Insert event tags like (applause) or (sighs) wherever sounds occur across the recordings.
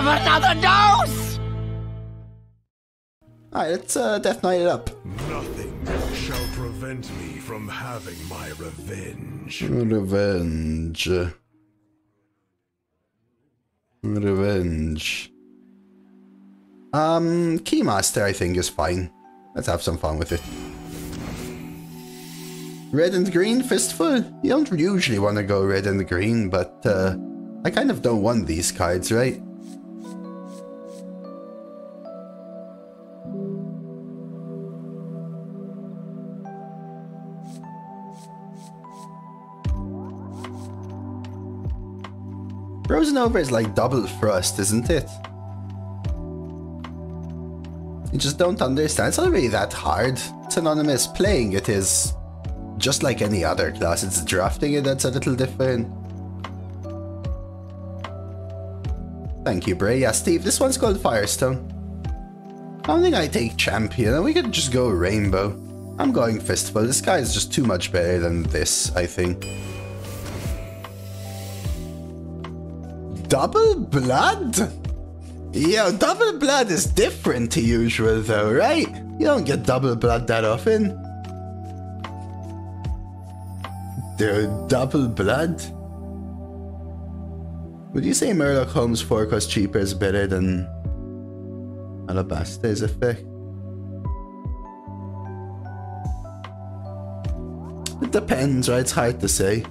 have another dose! Alright, let's uh, Death Knight it up. Nothing shall prevent me from having my revenge. Revenge. Revenge. Um, Keymaster I think is fine. Let's have some fun with it. Red and green fistful? You don't usually want to go red and green, but uh, I kind of don't want these cards, right? Frozen Over is like double thrust, isn't it? You just don't understand. It's not really that hard. It's anonymous. Playing it is just like any other class. It's drafting it that's a little different. Thank you, Bray. Yeah, Steve, this one's called Firestone. I don't think I take Champion. We could just go Rainbow. I'm going Fistful. This guy is just too much better than this, I think. Double blood? Yo, double blood is different to usual though, right? You don't get double blood that often. Dude, double blood? Would you say Murloc Holmes 4 cost cheaper is better than Alabaster's effect? It depends, right? It's hard to say.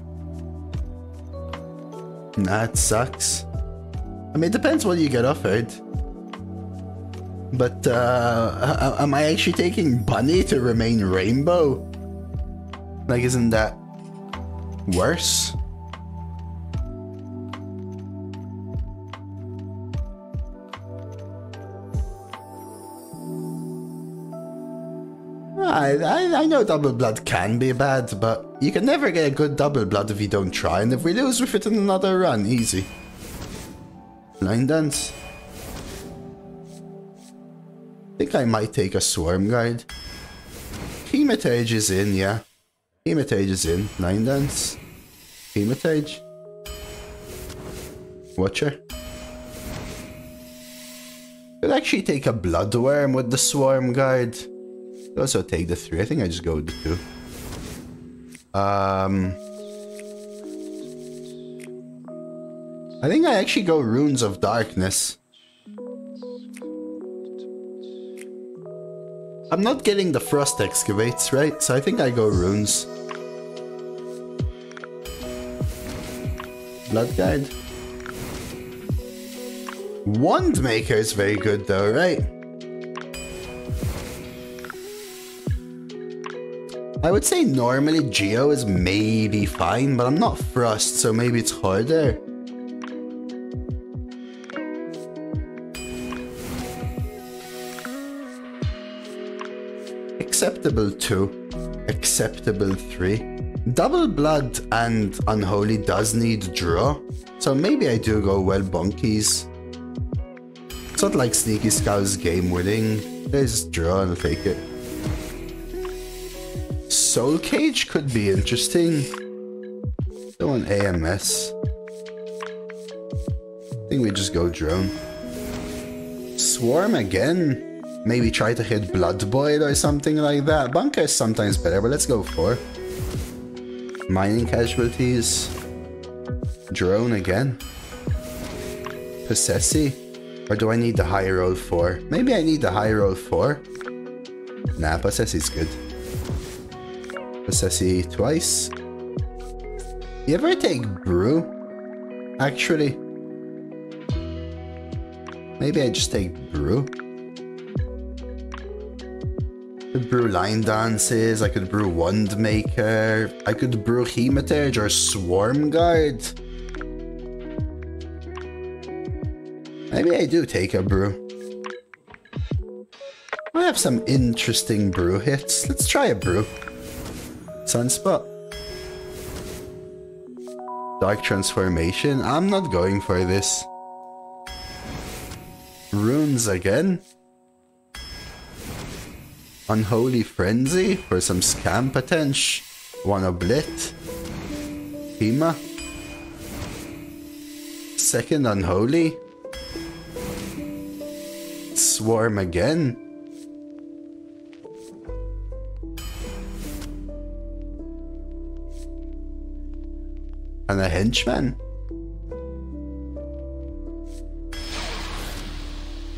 Nah, it sucks. I mean, it depends what you get offered. But, uh, am I actually taking Bunny to remain Rainbow? Like, isn't that worse? I, I, I know double blood can be bad, but you can never get a good double blood if you don't try, and if we lose with it in another run, easy. Line dance. think I might take a swarm guard. Hematurge is in, yeah. Hematurge is in. Line dance. Hematurge. Watcher. Could actually take a bloodworm with the swarm guard. Could also take the three. I think I just go with the two. Um I think I actually go Runes of Darkness. I'm not getting the Frost Excavates, right? So I think I go Runes. Blood Guide. Wand Maker is very good though, right? I would say normally Geo is maybe fine, but I'm not Frost, so maybe it's harder. Acceptable 2. Acceptable 3. Double Blood and Unholy does need draw, so maybe I do go well bunkies. It's not like Sneaky Scow's game winning. There's draw and take it. Soul Cage could be interesting. Don't want AMS. I think we just go drone. Swarm again? Maybe try to hit Blood Boil or something like that. Bunker is sometimes better, but let's go for Mining casualties. Drone again. Possessi? Or do I need the high roll 4? Maybe I need the high roll 4. Nah, Possessi's good. Possessi twice. You ever take Brew? Actually. Maybe I just take Brew could brew line dances, I could brew wand maker, I could brew hematurge or swarm guard. Maybe I do take a brew. I have some interesting brew hits. Let's try a brew. Sunspot. Dark transformation. I'm not going for this. Runes again. Unholy Frenzy for some scam potential. Wanna blit? Hema? Second Unholy? swarm again. And a henchman.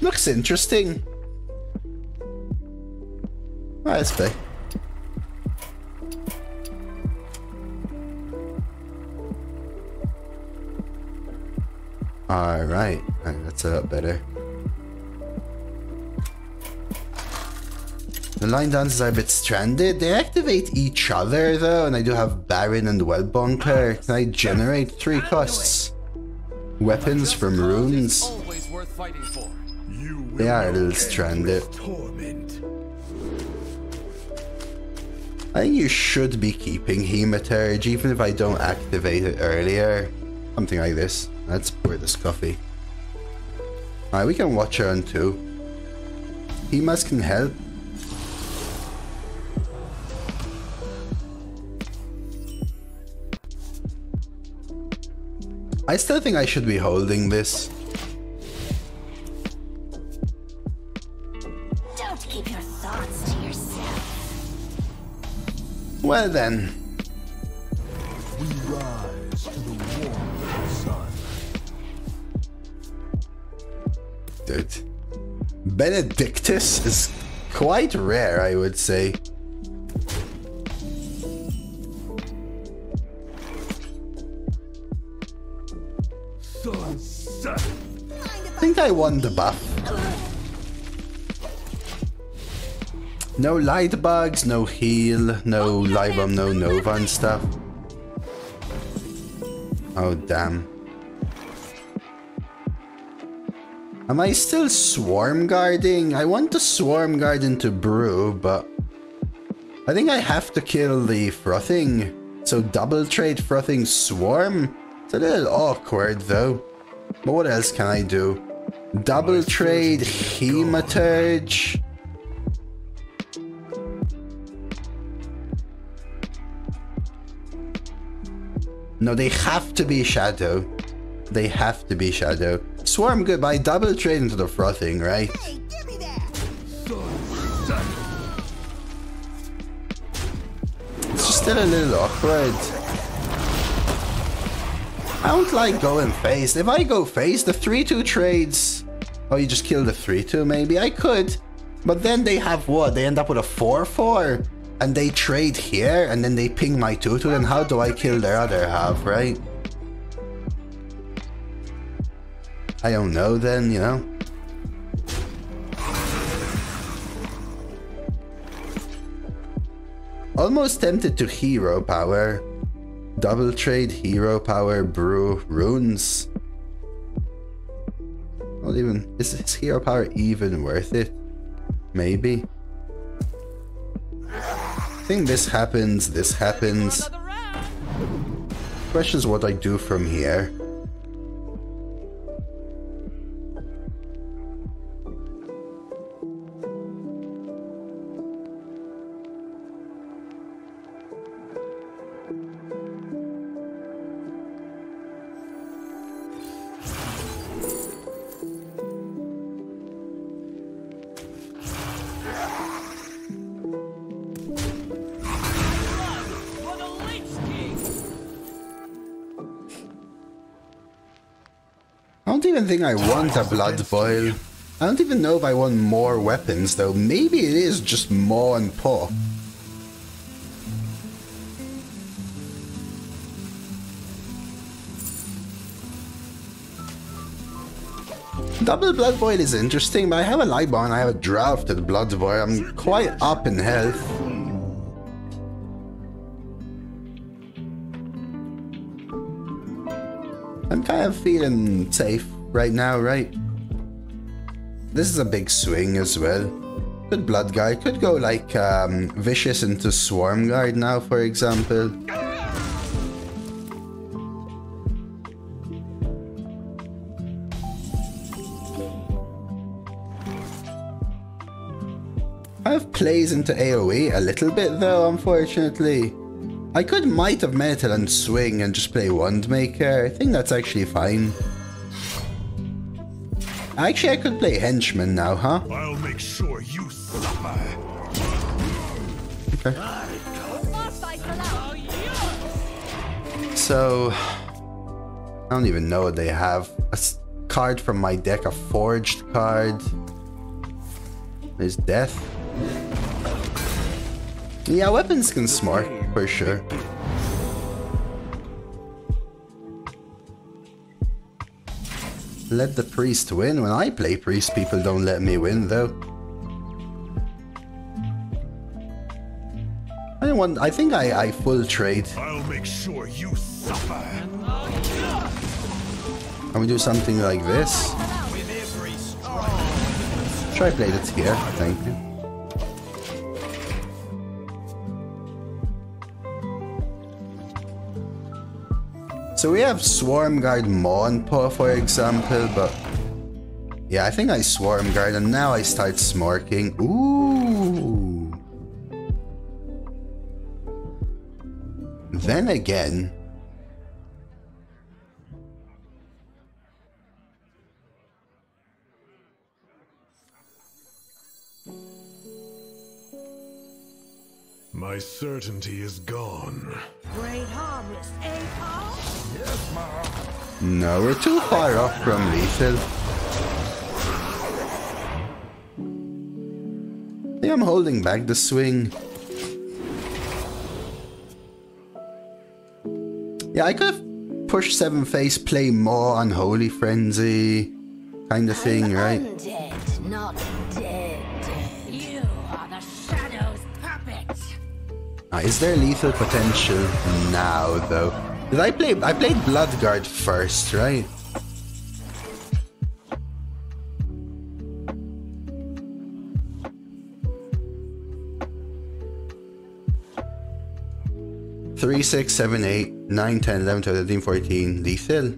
Looks interesting. Ah, let's play. Alright, that's a lot better. The line dancers are a bit stranded. They activate each other though, and I do have Baron and Wellbunker. Can I generate three costs? Weapons from runes. Always worth fighting for. You will They are a little stranded. Think you should be keeping Hematurge even if I don't activate it earlier. Something like this. Let's pour this coffee. Alright, we can watch her on two. Hemas can help. I still think I should be holding this. Well then, We rise to the warmth sun. dude. Benedictus is quite rare, I would say. I think I won the buff. No light bugs, no heal, no oh, libum, no nova and stuff. Oh damn. Am I still swarm guarding? I want the swarm guard into brew, but I think I have to kill the frothing. So double trade frothing swarm? It's a little awkward though. But what else can I do? Double trade Hematurge. No, they have to be Shadow. They have to be Shadow. Swarm goodbye, double trade into the frothing, right? Hey, give me that! It's just still a little awkward. I don't like going face. If I go face, the 3-2 trades... Oh, you just kill the 3-2 maybe? I could. But then they have what? They end up with a 4-4? And they trade here, and then they ping my 2-2, then how do I kill their other half, right? I don't know then, you know? Almost tempted to hero power. Double trade, hero power, brew, runes. Not even. Is his hero power even worth it? Maybe. I think this happens, this happens. Question is what I do from here. Think I want a blood boil. I don't even know if I want more weapons though. Maybe it is just maw and paw. Double blood boil is interesting, but I have a Libon, I have a drafted blood boil. I'm quite up in health. I'm kind of feeling safe right now, right? This is a big swing as well. Good blood guy. Could go like um, vicious into swarm guard now, for example. I have plays into AoE a little bit though, unfortunately. I could Might of Metal and swing and just play Wandmaker. I think that's actually fine. Actually, I could play henchman now, huh? I'll make sure you suffer. Okay. More fight for love. So, I don't even know what they have. A card from my deck, a forged card. There's death. Yeah, weapons can smart for sure. Let the priest win. When I play priest, people don't let me win though. I don't want. I think I I full trade. I'll make sure you suffer. Can we do something like this? Try play it here, thank you. So we have Swarm Guard Monpo, for example, but yeah, I think I Swarm Guard and now I start smarking. Ooh. Then again, My certainty is gone. Great harvest, eh, Paul? No, we're too far off from lethal. I think I'm holding back the swing. Yeah, I could have pushed Seven Face, play more Unholy Frenzy, kind of thing, right? Undead, Is there lethal potential now, though? Did I play? I played Bloodguard first, right? Three, six, seven, eight, nine, ten, eleven, twelve, thirteen, fourteen. Lethal.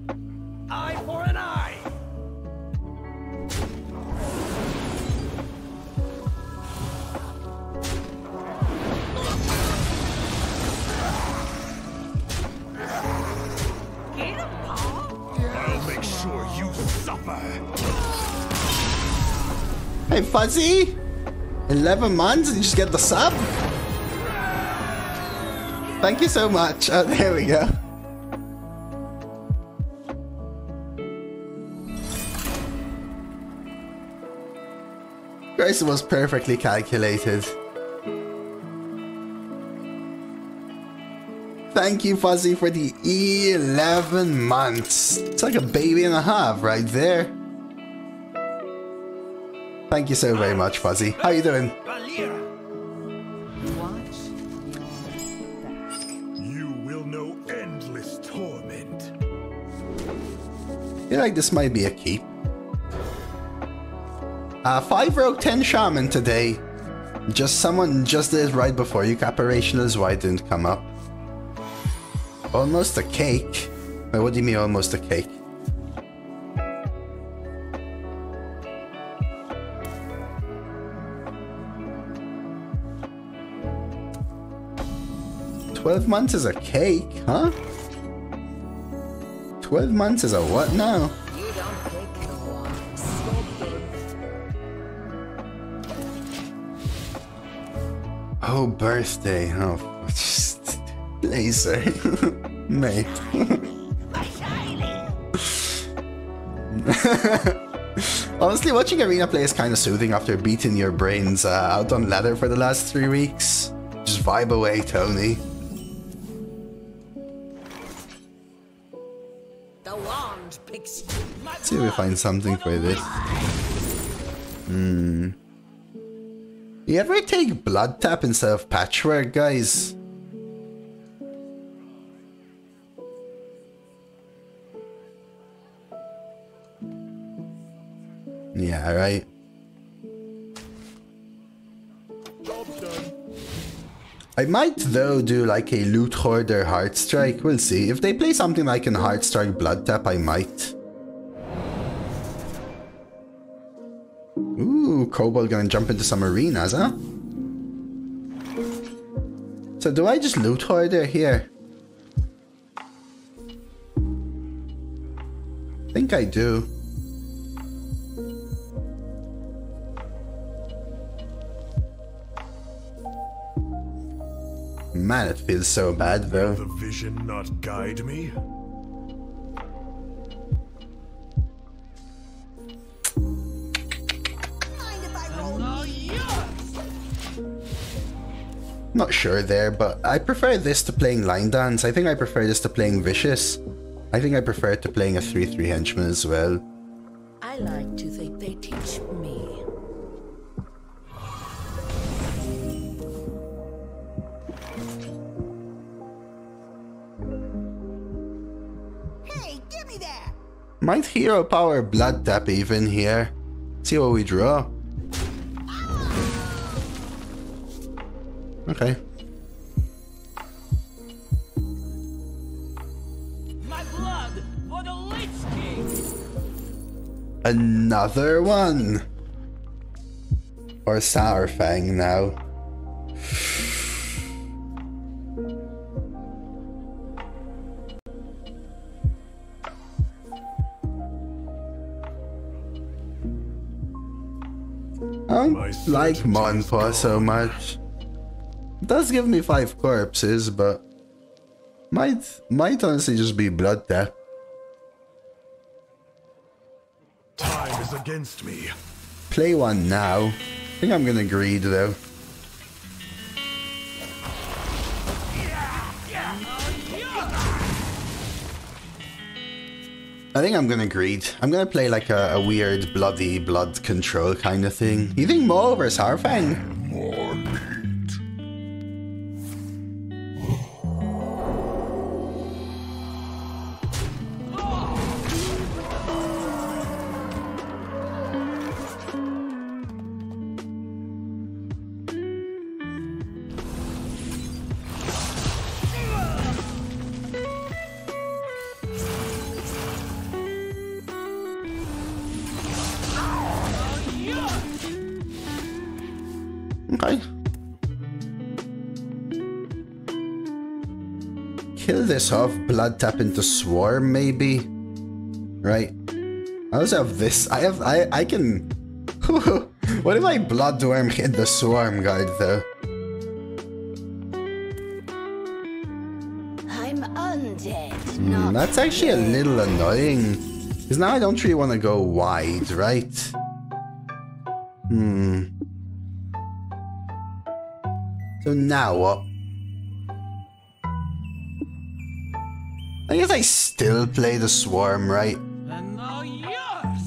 Fuzzy! 11 months and you just get the sub? Thank you so much. Oh, there we go. Grace was perfectly calculated. Thank you, Fuzzy, for the 11 months. It's like a baby and a half right there. Thank you so very much, Fuzzy. How you doing? You will know endless torment. feel like this might be a keep. Uh, 5 Rogue 10 Shaman today. Just someone just did it right before you. Operational is why it didn't come up. Almost a cake. Wait, what do you mean almost a cake? Twelve months is a cake, huh? Twelve months is a what now? Oh, birthday. Oh, just (laughs) laser. (laughs) Mate. (laughs) Honestly, watching Arena play is kind of soothing after beating your brains uh, out on ladder for the last three weeks. Just vibe away, Tony. See if we find something for this. Hmm. You ever take blood tap instead of patchwork, guys? Yeah, right. I might though do like a loot hoarder heart strike. We'll see. If they play something like an heart strike blood tap, I might. Ooh, Cobalt gonna jump into some arenas, huh? So do I just loot harder here? I think I do. Man, it feels so bad though. The vision not guide me? Not sure there, but I prefer this to playing Line Dance. I think I prefer this to playing Vicious. I think I prefer it to playing a 3-3 henchman as well. I like to think they teach me. Hey, give me that! Might hero power blood tap even here. See what we draw. Okay. My blood for the Lich King! Another one! Or Sourfang now. I don't like certainty Monpa so much. Does give me five corpses, but might might honestly just be blood tap. Time is against me. Play one now. I think I'm gonna greed though. I think I'm gonna greed. I'm gonna play like a, a weird bloody blood control kind of thing. You think Mo versus Harfang? More Kill this off, blood tap into swarm maybe. Right. I also have this. I have I I can (laughs) What if I bloodworm hit the swarm guard though? I'm undead, not that's actually a little annoying. Because now I don't really want to go wide, right? Hmm. So now what? I guess I still play the swarm, right? And now yours!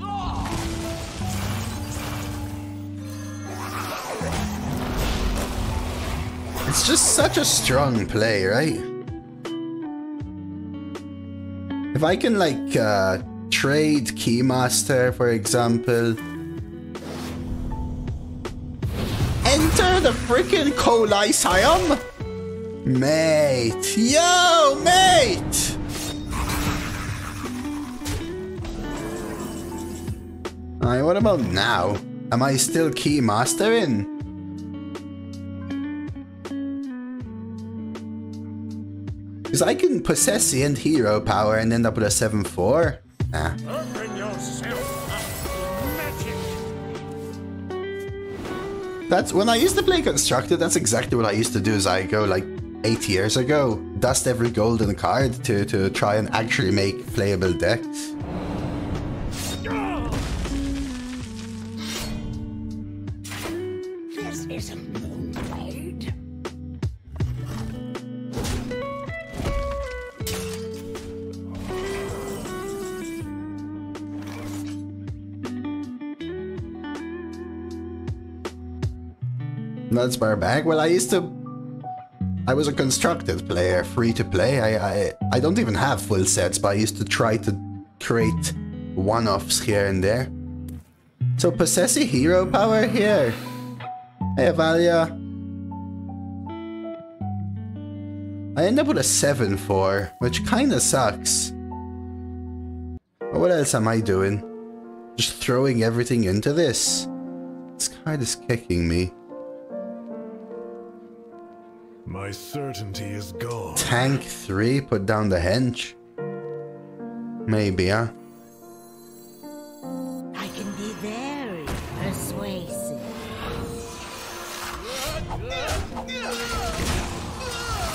Oh, It's just such a strong play, right? If I can like uh, trade Keymaster, for example. Enter the freaking Coliseum? Mate. Yo, mate! Alright, what about now? Am I still Keymastering? Because I can possess the end hero power and end up with a 7-4. Nah. open yourself up to magic! That's when I used to play Constructed, that's exactly what I used to do as I go like eight years ago. Dust every golden card to, to try and actually make playable decks. Moonblade. That's barbaric. Well, I used to. I was a constructed player, free to play. I, I I don't even have full sets, but I used to try to create one-offs here and there. So possess a hero power here. Hey, Avalia. I end up with a 7-4, which kinda sucks. But what else am I doing? Just throwing everything into this? This card is kicking me. My certainty is gone. Tank 3, put down the hench. Maybe, huh? I can be very persuasive.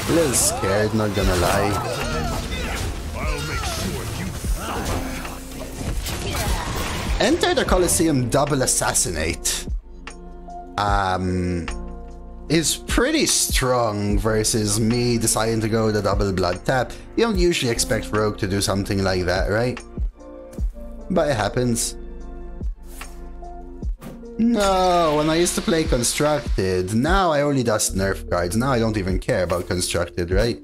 A little scared, not gonna lie. I'll make sure you Enter the Colosseum double assassinate. Um, is pretty strong versus me deciding to go the double blood tap. You don't usually expect Rogue to do something like that, right? But it happens. No, when I used to play Constructed, now I only dust nerf cards. Now I don't even care about Constructed, right?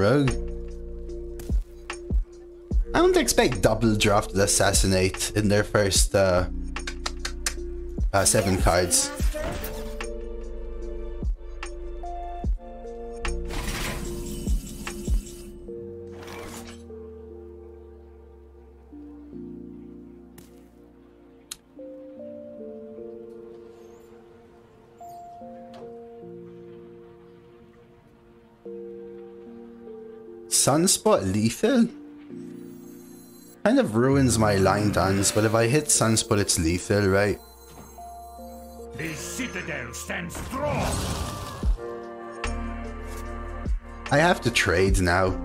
Rogue. I don't expect double drafted assassinate in their first uh, uh, seven cards. Sunspot lethal? Kind of ruins my line dance, but if I hit Sunspot, it's lethal, right? The citadel stands strong. I have to trade now.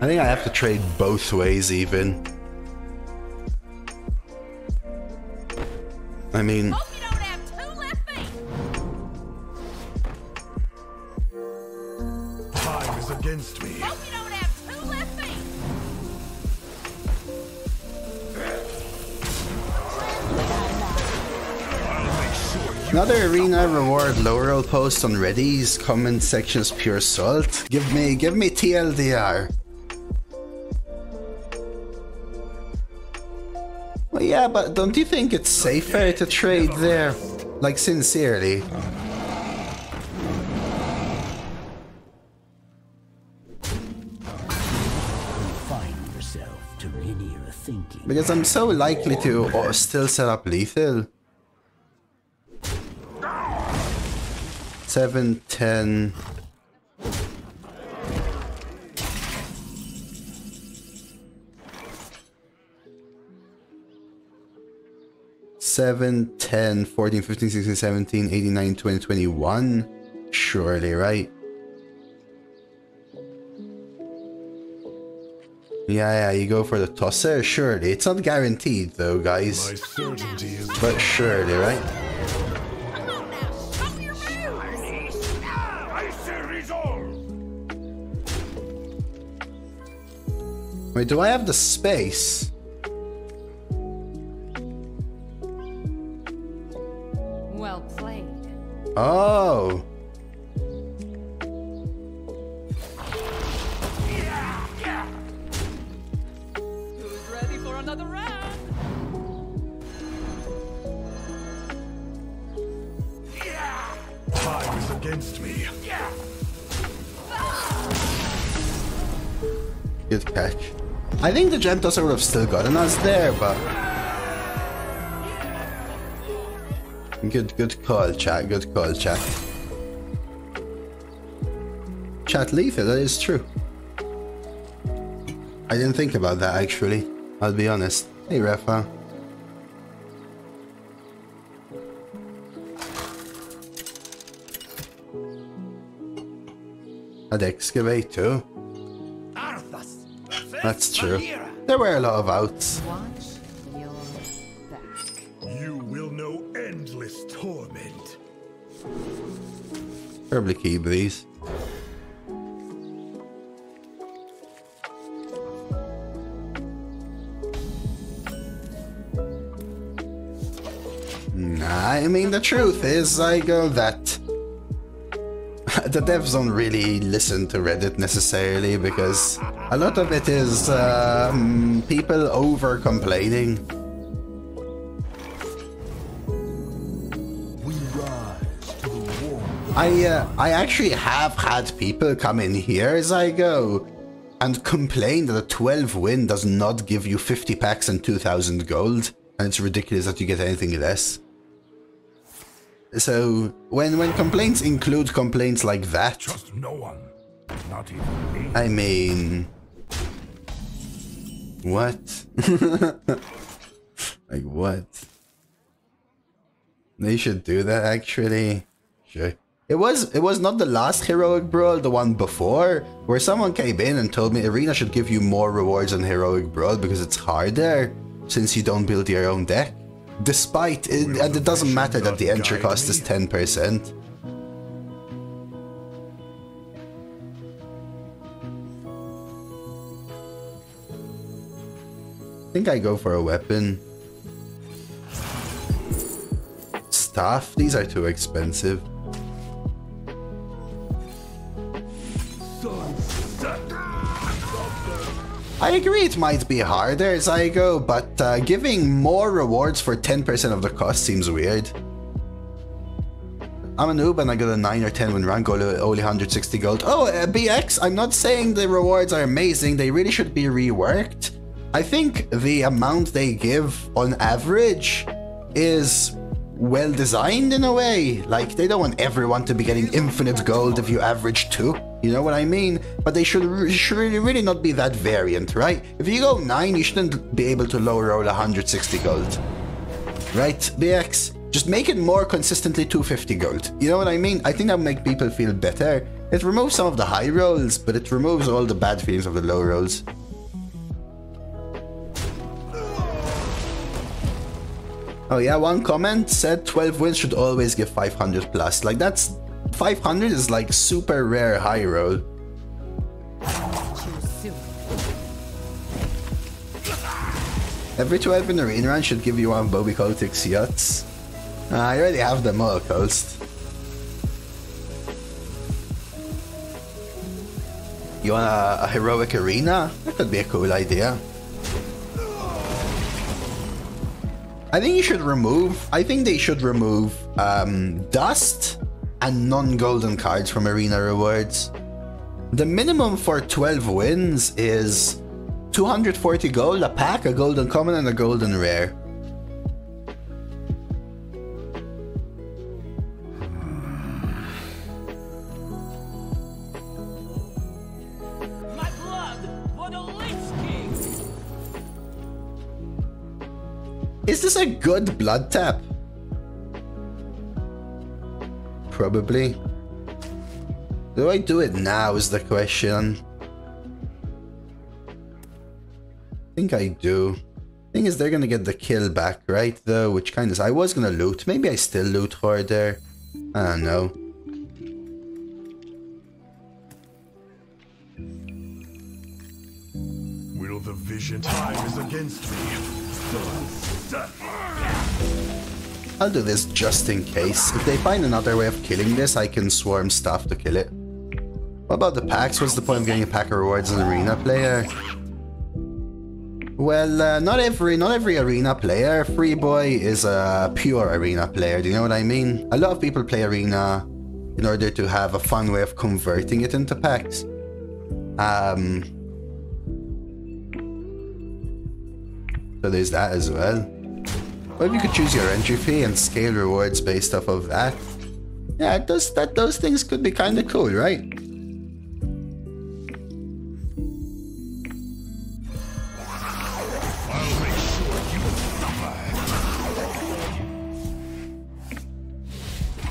I think I have to trade both ways even. I mean, Another arena reward roll post on Reddit's comment section's pure salt. Give me give me TLDR. Well yeah, but don't you think it's safer to trade there? Like sincerely. Confine yourself to linear thinking. Because I'm so likely to uh, still set up lethal. 7, 10. Seven, 10, 14, 15, 16, 17, 18, 19, 20, 21. Surely, right? Yeah, yeah, you go for the tosser, surely. It's not guaranteed though, guys. My certainty is But surely, right? Wait, do I have the space? Well played. Oh. Who's ready for another round? time is against me. Good catch. I think the gem tosser would have still gotten us there, but... Good, good call, chat. Good call, chat. Chat lethal, that is true. I didn't think about that, actually. I'll be honest. Hey, Rafa. I'd excavate too. Arthas. That's true. There were a lot of outs. Watch your back. You will know endless torment. Probably keep these. Nah, I mean, the truth is, I go that. (laughs) the devs don't really listen to Reddit necessarily because a lot of it is um, people over complaining. We rise to the war. I uh, I actually have had people come in here as I go and complain that a 12 win does not give you 50 packs and 2000 gold and it's ridiculous that you get anything less. So when when complaints include complaints like that, Trust no one. Not even me. I mean, what? (laughs) like what? They should do that actually. Sure. It was it was not the last heroic brawl, the one before, where someone came in and told me arena should give you more rewards on heroic brawl because it's harder since you don't build your own deck. Despite it, and it doesn't matter that the entry cost is 10%. I think I go for a weapon. Staff? These are too expensive. I agree it might be harder as I go, but uh, giving more rewards for 10% of the cost seems weird. I'm a noob and I got a 9 or 10 when rank only only 160 gold. Oh, uh, BX, I'm not saying the rewards are amazing, they really should be reworked. I think the amount they give on average is well designed in a way. Like, they don't want everyone to be getting infinite gold if you average 2. You know what I mean? But they should, should really, really not be that variant, right? If you go 9, you shouldn't be able to low roll 160 gold. Right, BX? Just make it more consistently 250 gold. You know what I mean? I think that would make people feel better. It removes some of the high rolls, but it removes all the bad feelings of the low rolls. Oh yeah, one comment said 12 wins should always give 500 plus. Like that's 500 is like super rare high roll. Every 12 in the arena run should give you one Bobby Cultix yachts. Uh, I already have them all, Coast. You want a, a heroic arena? That could be a cool idea. I think you should remove. I think they should remove um, dust and non-golden cards from arena rewards. The minimum for 12 wins is 240 gold, a pack, a golden common, and a golden rare. Is this a good blood tap? Probably. Do I do it now is the question. I think I do. Thing is, they're gonna get the kill back, right? Though, which kind of I was gonna loot. Maybe I still loot there. I don't know. Will the vision time is against me? I'll do this just in case. If they find another way of killing this, I can swarm stuff to kill it. What about the packs? What's the point of getting a pack of rewards as an arena player? Well, uh, not every not every arena player. Free Boy is a pure arena player. Do you know what I mean? A lot of people play arena in order to have a fun way of converting it into packs. Um, so there's that as well. If you could choose your entry fee and scale rewards based off of that. Yeah, those that those things could be kind of cool, right?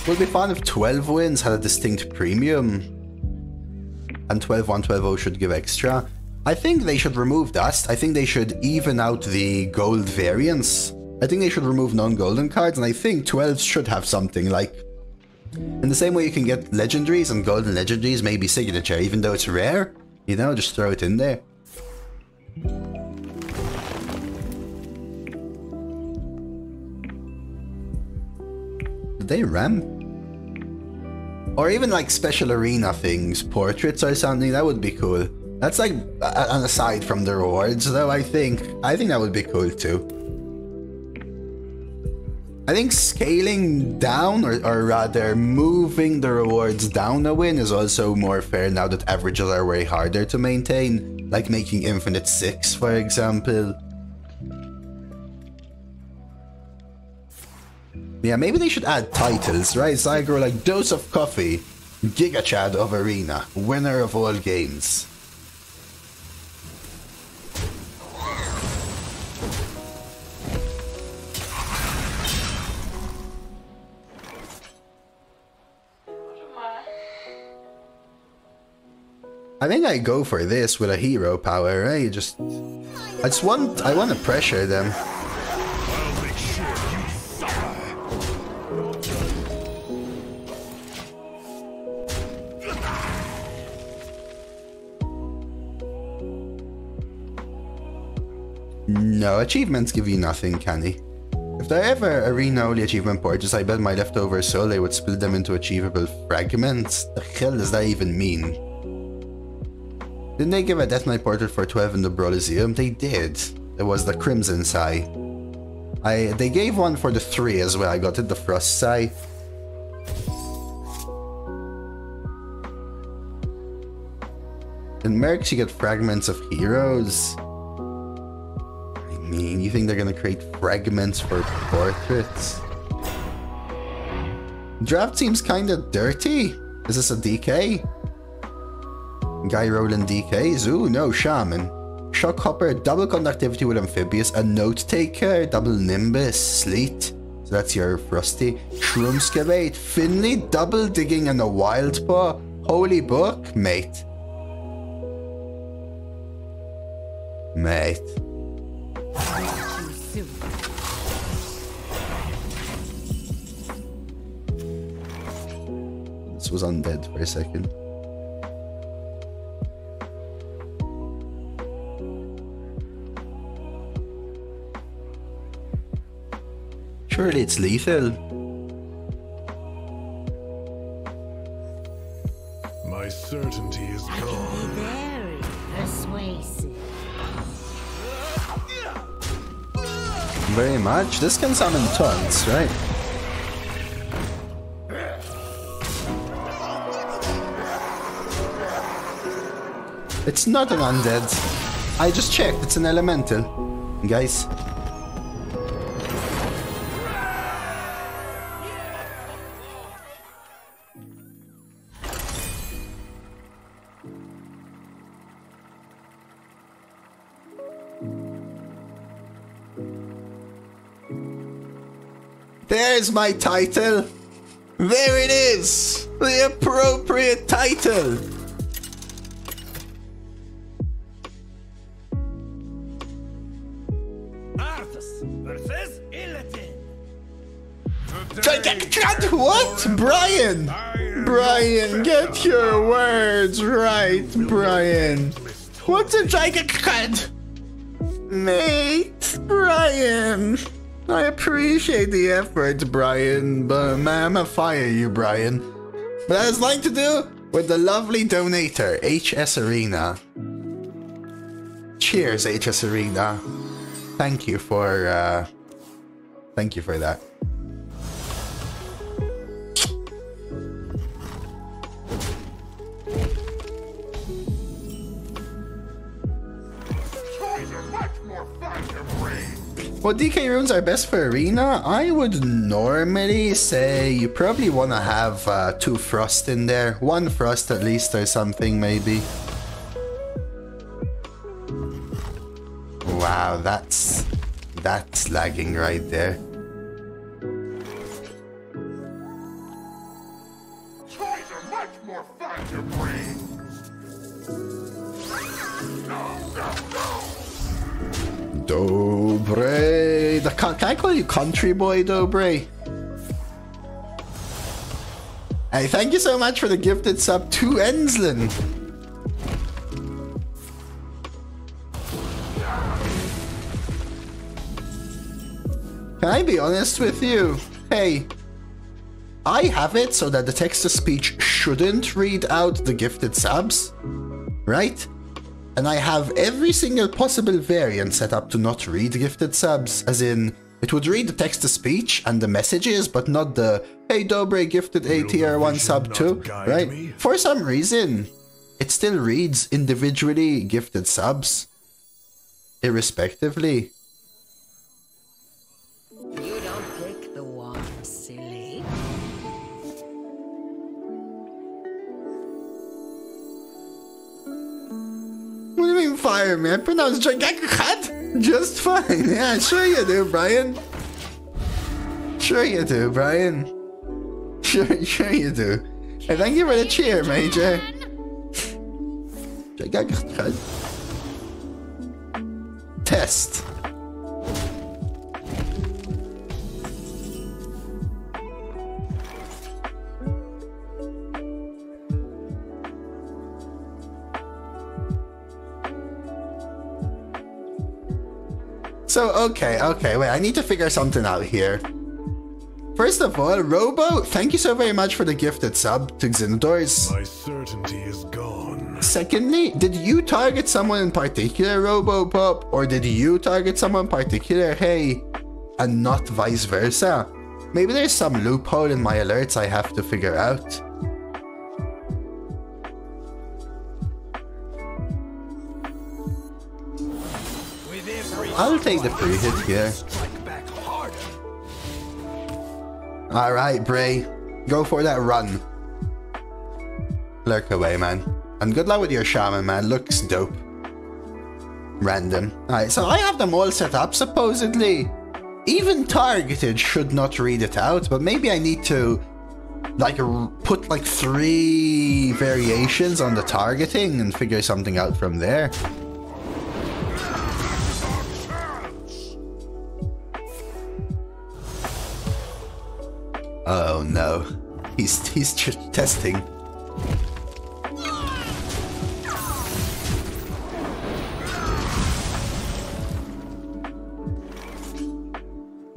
Would be fun if 12 wins had a distinct premium. And 12 1 12 0 should give extra. I think they should remove dust. I think they should even out the gold variants. I think they should remove non-golden cards, and I think 12s should have something like. In the same way you can get legendaries and golden legendaries, maybe signature, even though it's rare. You know, just throw it in there. Did they ramp? Or even like special arena things, portraits or something, that would be cool. That's like an aside from the rewards though, I think. I think that would be cool too. I think scaling down, or, or rather moving the rewards down a win is also more fair now that averages are way harder to maintain. Like making Infinite 6, for example. Yeah, maybe they should add titles, right? Go like Dose of Coffee, Giga Chad of Arena, winner of all games. I think I go for this with a hero power, right? Just, I just want, I want to pressure them. No, achievements give you nothing, Candy. If they're ever arena only achievement purchase, I bet my leftover soul they would split them into achievable fragments. The hell does that even mean? Didn't they give a Death Knight portrait for 12 in the Brawliseum? They did. It was the Crimson Sai. I they gave one for the three as well. I got it the Frost Sai. In Mercs you get fragments of heroes. I mean, you think they're gonna create fragments for portraits? Draft seems kinda dirty. Is this a DK? Guy Roland DKs? Ooh, no, Shaman. Shock Hopper, double conductivity with Amphibious, a Note Taker, double Nimbus, Sleet. So that's your Frosty. Shroomscavate, Finley, double digging and a Wild Paw. Holy Book, mate. Mate. This was undead for a second. Surely it's lethal. My certainty is I can gone. be very persuasive. Very much. This can summon tons, right? It's not an undead. I just checked. It's an elemental. Guys. There's my title. There it is. The appropriate title. Versus What? Brian! Brian, get your words right, Brian. What's a Gigacad? Mate, Brian. I appreciate the effort, Brian, but I'm gonna fire you, Brian. But that has nothing to do with the lovely donator, HS Arena. Cheers, HS Arena. Thank you for, uh, thank you for that. Well, DK runes are best for arena. I would normally say you probably want to have uh, two frost in there, one frost at least or something maybe. Wow, that's that's lagging right there. Toys are much more Dobre, the, can I call you country boy, Dobre? Hey, thank you so much for the gifted sub to Enslin. Can I be honest with you? Hey, I have it so that the text to speech shouldn't read out the gifted subs, right? And I have every single possible variant set up to not read gifted subs, as in, it would read the text to speech and the messages, but not the Hey Dobre gifted a tier 1 sub not too, right? me? For some reason, it still reads individually gifted subs, irrespectively. Fire, man. Pronounce Gigacat just fine. (laughs) Yeah, sure you do, Brian. Sure you do, Brian. (laughs) Sure, sure you do. And thank you for the cheer, Major. Gigacat. Test. So, okay, okay, wait, I need to figure something out here. First of all, Robo, thank you so very much for the gifted sub to Xenodors. My certainty is gone. Secondly, did you target someone in particular, Robopop, or did you target someone in particular, hey, and not vice versa? Maybe there's some loophole in my alerts I have to figure out. I'll take the free hit here. Alright, Bray. Go for that run. Lurk away, man. And good luck with your shaman, man. Looks dope. Random. Alright, so I have them all set up, supposedly. Even targeted should not read it out, but maybe I need to like put like three variations on the targeting and figure something out from there. Oh no. He's he's ch- testing.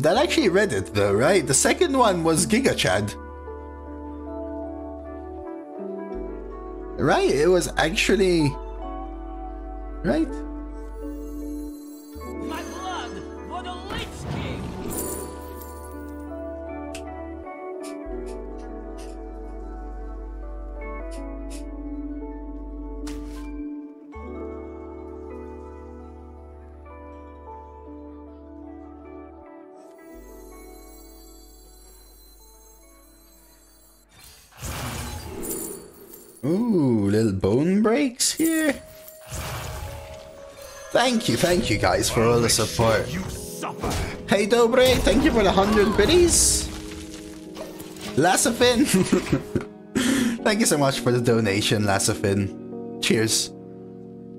That actually read it though, right? The second one was Giga Chad. Right, it was actually right. Ooh, little bone breaks here. Thank you, thank you guys for all the support. You suffer. Hey Dobre, thank you for the hundred biddies. Lassafin. (laughs) thank you so much for the donation, Lassafin. Cheers.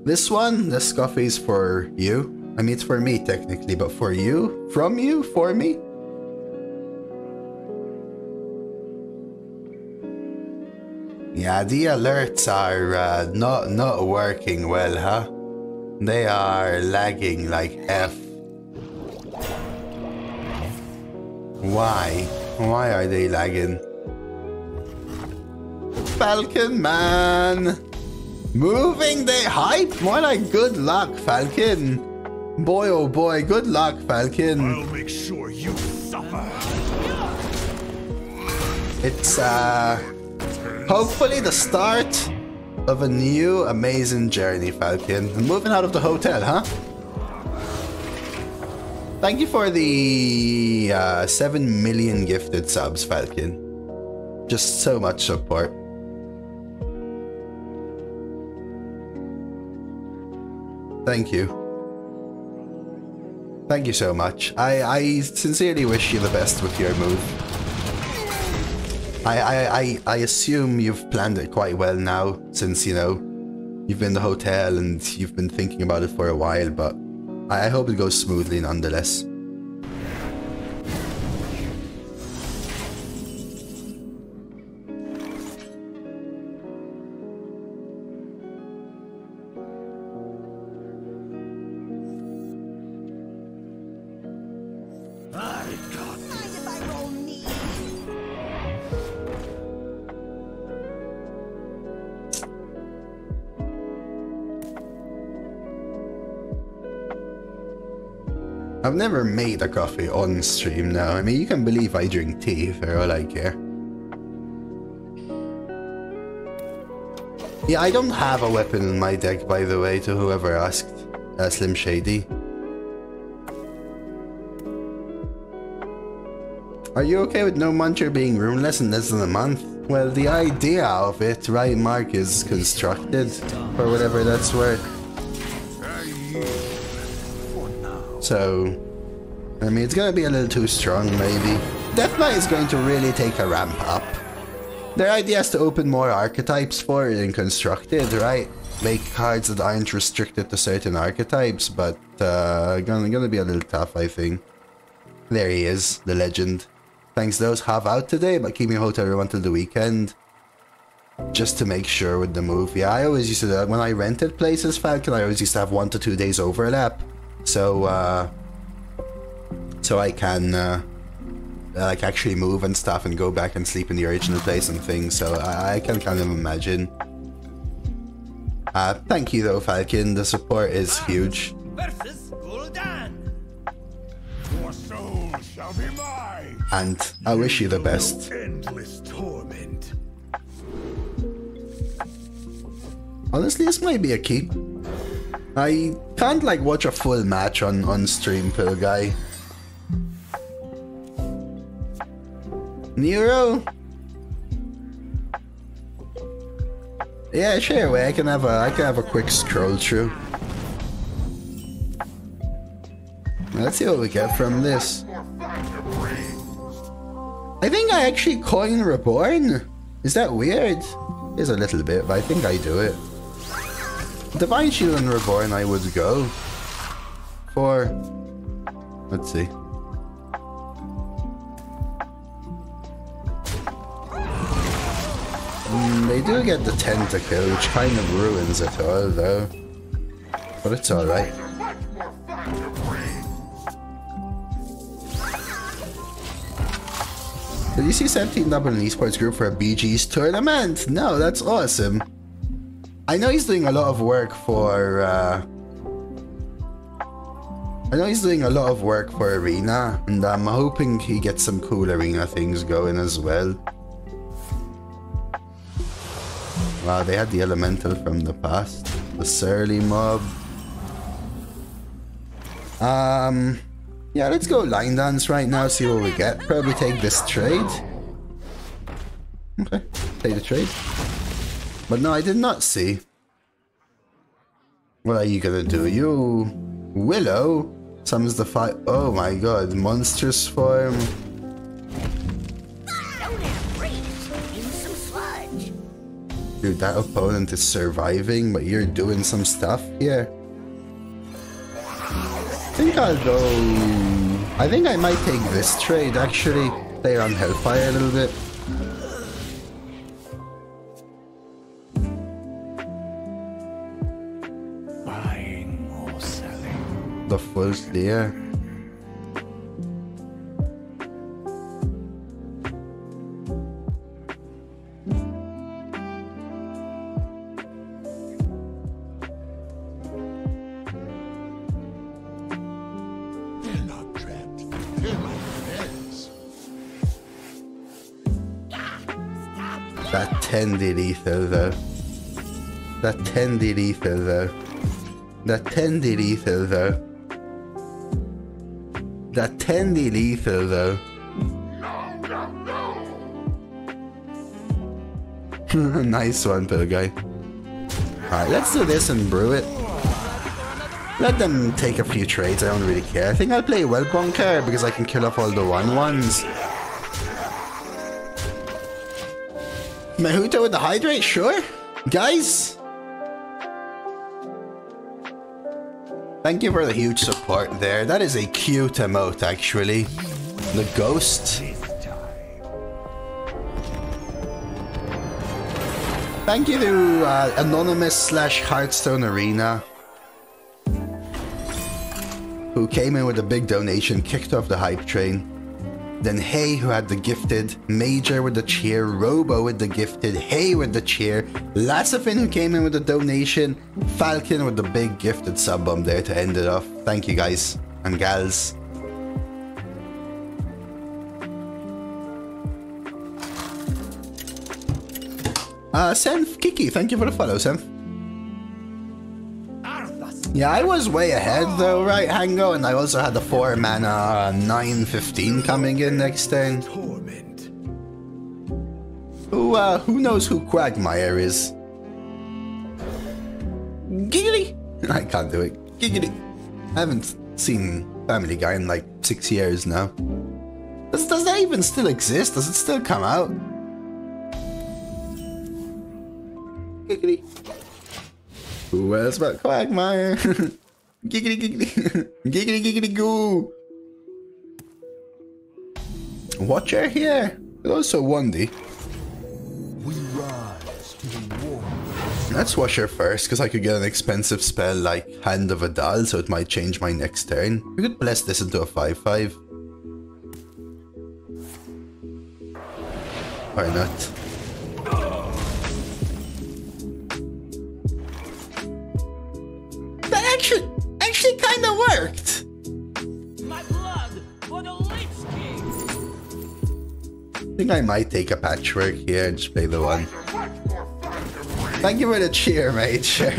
This one, the Scuffy's for you. I mean, it's for me technically, but for you? From you? For me? Yeah, the alerts are uh, not not working well, huh? They are lagging like F. Why? Why are they lagging? Falcon man! Moving the hype? More like good luck, Falcon. Boy oh boy, good luck, Falcon. I'll make sure you suffer. It's uh hopefully the start of a new amazing journey, Falcon. I'm moving out of the hotel, huh? Thank you for the uh, 7 million gifted subs, Falcon. Just so much support. Thank you. Thank you so much. I, I sincerely wish you the best with your move. I, I, I, I assume you've planned it quite well now, since, you know, you've been in the hotel and you've been thinking about it for a while, but I, I hope it goes smoothly nonetheless. Never made a coffee on stream now. I mean, you can believe I drink tea for all I care. Yeah, I don't have a weapon in my deck, by the way, to whoever asked. Uh, Slim Shady. Are you okay with no muncher being roomless in less than a month? Well, the idea of it, right, Mark, is constructed, or whatever that's worth. So, I mean, it's gonna be a little too strong, maybe. Death Knight is going to really take a ramp up. Their idea is to open more archetypes for it and construct it, right? Make cards that aren't restricted to certain archetypes, but uh, gonna, gonna be a little tough, I think. There he is, the legend. Thanks those have out today, but keep me hold everyone till the weekend. Just to make sure with the move. Yeah, I always used to that. When I rented places, Falcon, I always used to have one to two days overlap. So, uh, so I can, uh, like actually move and stuff and go back and sleep in the original place and things. So I, I can kind of imagine. Uh, thank you though, Falcon. The support is huge. Versus Gul'dan. Your soul shall be mine. And I wish you the best. Endless torment. Honestly, this might be a keep. I can't like watch a full match on on stream, Pill Guy. Nero. Yeah, sure. Way I can have a I can have a quick scroll through. Let's see what we get from this. I think I actually coin Reborn. Is that weird? It's a little bit, but I think I do it. Divine Shield and Reborn I would go for. Let's see. They do get the tentacle, which kind of ruins it all, though. But it's alright. Did you see 17 in an esports group for a BG's tournament? No, that's awesome. I know he's doing a lot of work for. Uh, I know he's doing a lot of work for Arena, and I'm hoping he gets some cool Arena things going as well. Wow, they had the Elemental from the past. The Surly mob. Um. Yeah, let's go line dance right now, see what we get. Probably take this trade. Okay, take the trade. But no, I did not see. What are you gonna do? You... Willow? Summons the fight. Oh my god, monstrous form. Dude, that opponent is surviving, but you're doing some stuff here. I think I'll go... I think I might take this trade, actually. Play on Hellfire a little bit. Buying or selling. The full clear. That 10 did ether though. That 10 did ether though. That 10 did ether though. That 10 did ether though. (laughs) nice one, Pill Guy. Alright, let's do this and brew it. Let them take a few trades, I don't really care. I think I'll play well bunker because I can kill off all the one Mahuta with the hydrate, sure. Guys. Thank you for the huge support there. That is a cute emote, actually. The ghost. Thank you to uh, Anonymous slash Hearthstone Arena, who came in with a big donation, kicked off the hype train. Then Hey, who had the gifted, Major with the cheer, Robo with the gifted, Hey with the cheer, Lassafin who came in with a donation, Falcon with the big gifted sub bomb there to end it off. Thank you guys and gals. Uh, Senf Kiki, thank you for the follow, Senf. Yeah, I was way ahead though, right, Hango? And I also had the 4 mana uh, 915 coming in next turn. Who, uh, who knows who Quagmire is? Giggly! (laughs) I can't do it. Giggity. I haven't seen Family Guy in like six years now. Does, does that even still exist? Does it still come out? Giggity. Who else but Quagmire? (laughs) giggity giggity. (laughs) giggity giggity goo. Watcher here. Also Wandy. We rise to the war. Let's wash her first, because I could get an expensive spell like Hand of A'dal, so it might change my next turn. We could bless this into a 5-5. Why not? Actually kind of worked! My blood for the Lich King! I think I might take a patchwork here and just play the one. Thank you for the cheer, mate. (laughs)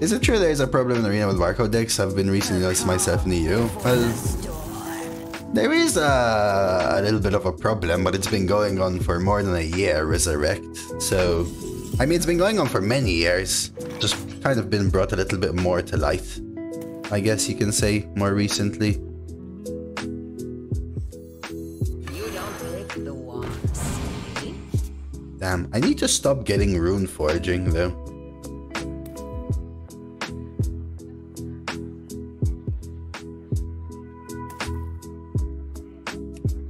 Is it true there's a problem in the Arena with Marco decks? I've been recently noticing myself in the EU. Well, there is a, a little bit of a problem, but it's been going on for more than a year, Resurrect. So, I mean, it's been going on for many years. Just kind of been brought a little bit more to light. I guess you can say more recently. You don't the Damn, I need to stop getting rune forging though.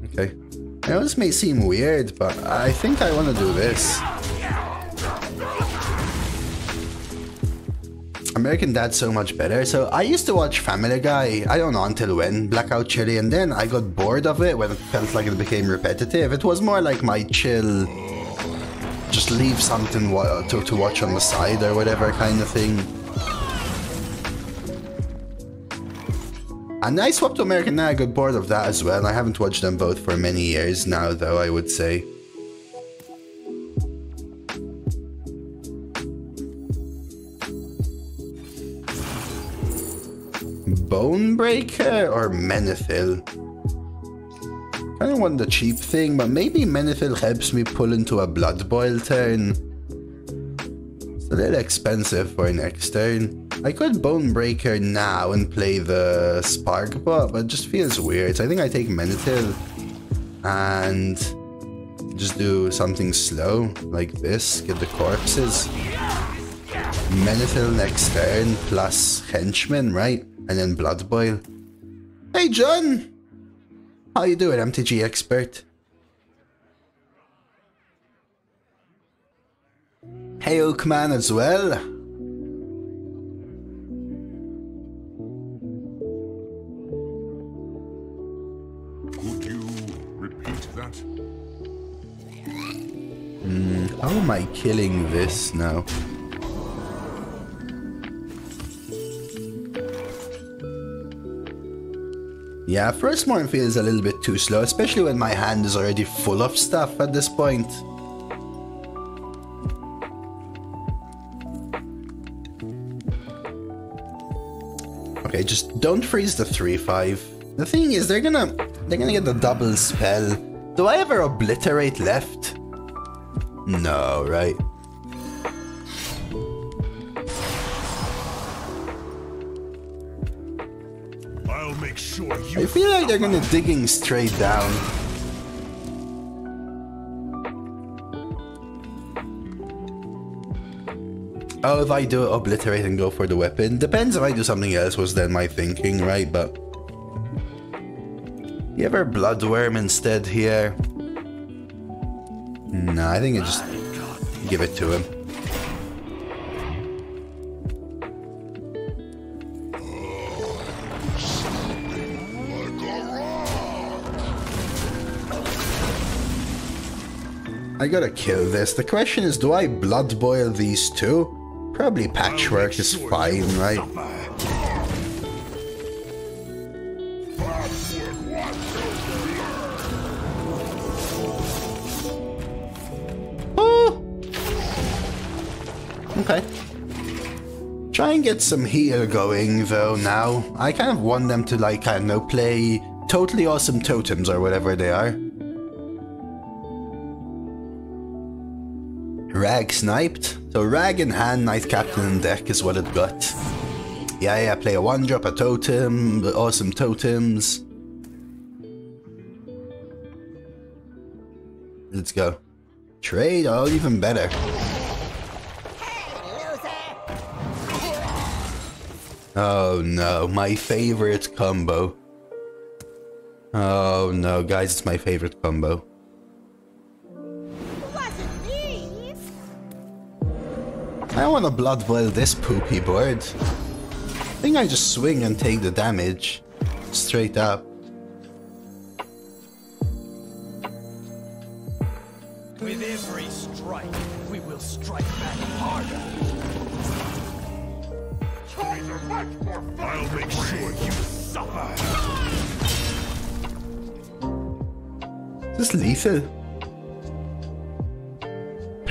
Okay. I know this may seem weird, but I think I want to do this. American Dad's so much better. So I used to watch Family Guy, I don't know until when, Blackout Chili, and then I got bored of it when it felt like it became repetitive. It was more like my chill, just leave something to, to watch on the side or whatever kind of thing. And I swapped to American Dad, I got bored of that as well. I haven't watched them both for many years now, though, I would say. Bonebreaker or Menethil? I don't want the cheap thing, but maybe Menethil helps me pull into a Blood Boil turn. It's a little expensive for next turn. I could Bonebreaker now and play the Spark Bot, but it just feels weird. So I think I take Menethil and just do something slow like this, get the corpses. Menethil next turn plus Henchman, right? And then Blood Boil. Hey John! How you doing, MTG expert? Hey Oakman as well. Could you repeat that? Hmm, how am I killing this now? Yeah, first morning feels a little bit too slow, especially when my hand is already full of stuff at this point. Okay, just don't freeze the 3-5. The thing is, they're gonna they're gonna get the double spell. Do I ever obliterate left? No, right? I feel like they're gonna digging straight down. Oh, if I do obliterate and go for the weapon. Depends if I do something else was then my thinking, right? But you ever bloodworm instead here? Nah, I think I just give it to him. I gotta kill this. The question is, do I blood boil these two? Probably patchwork is fine, right? Oh! Okay. Try and get some heal going though now. I kind of want them to like, I don't know, play totally awesome totems or whatever they are. Rag sniped. So Rag in hand, Knight Captain in deck is what it got. Yeah, yeah, play a one drop, a totem, awesome totems. Let's go. Trade, oh, even better. Oh no, my favorite combo. Oh no, guys, it's my favorite combo. I don't want to blood boil this poopy board. I think I just swing and take the damage. Straight up. With every strike, we will strike back harder. Toys are much more fun. I'll make sure you Suffer. Is this lethal?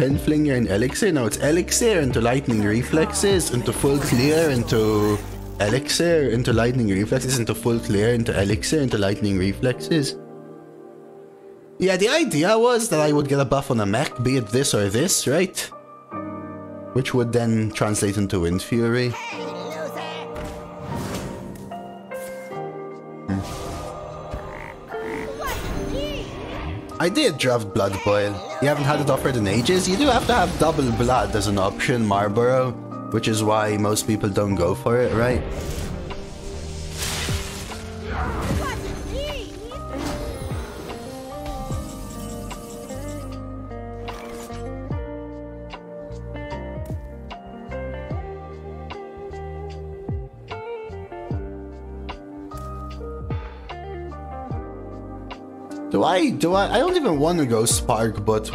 Penflinger and Elixir? Now it's Elixir into Lightning Reflexes, into Full Clear, into Elixir, into Lightning Reflexes, into Full Clear, into Elixir, into Lightning Reflexes. Yeah, the idea was that I would get a buff on a mech, be it this or this, right? Which would then translate into Wind Fury. I did draft Blood Boil. You haven't had it offered in ages. You do have to have double blood as an option, Marlboro, which is why most people don't go for it, right? Do I? Do I? I don't even want to go Spark, but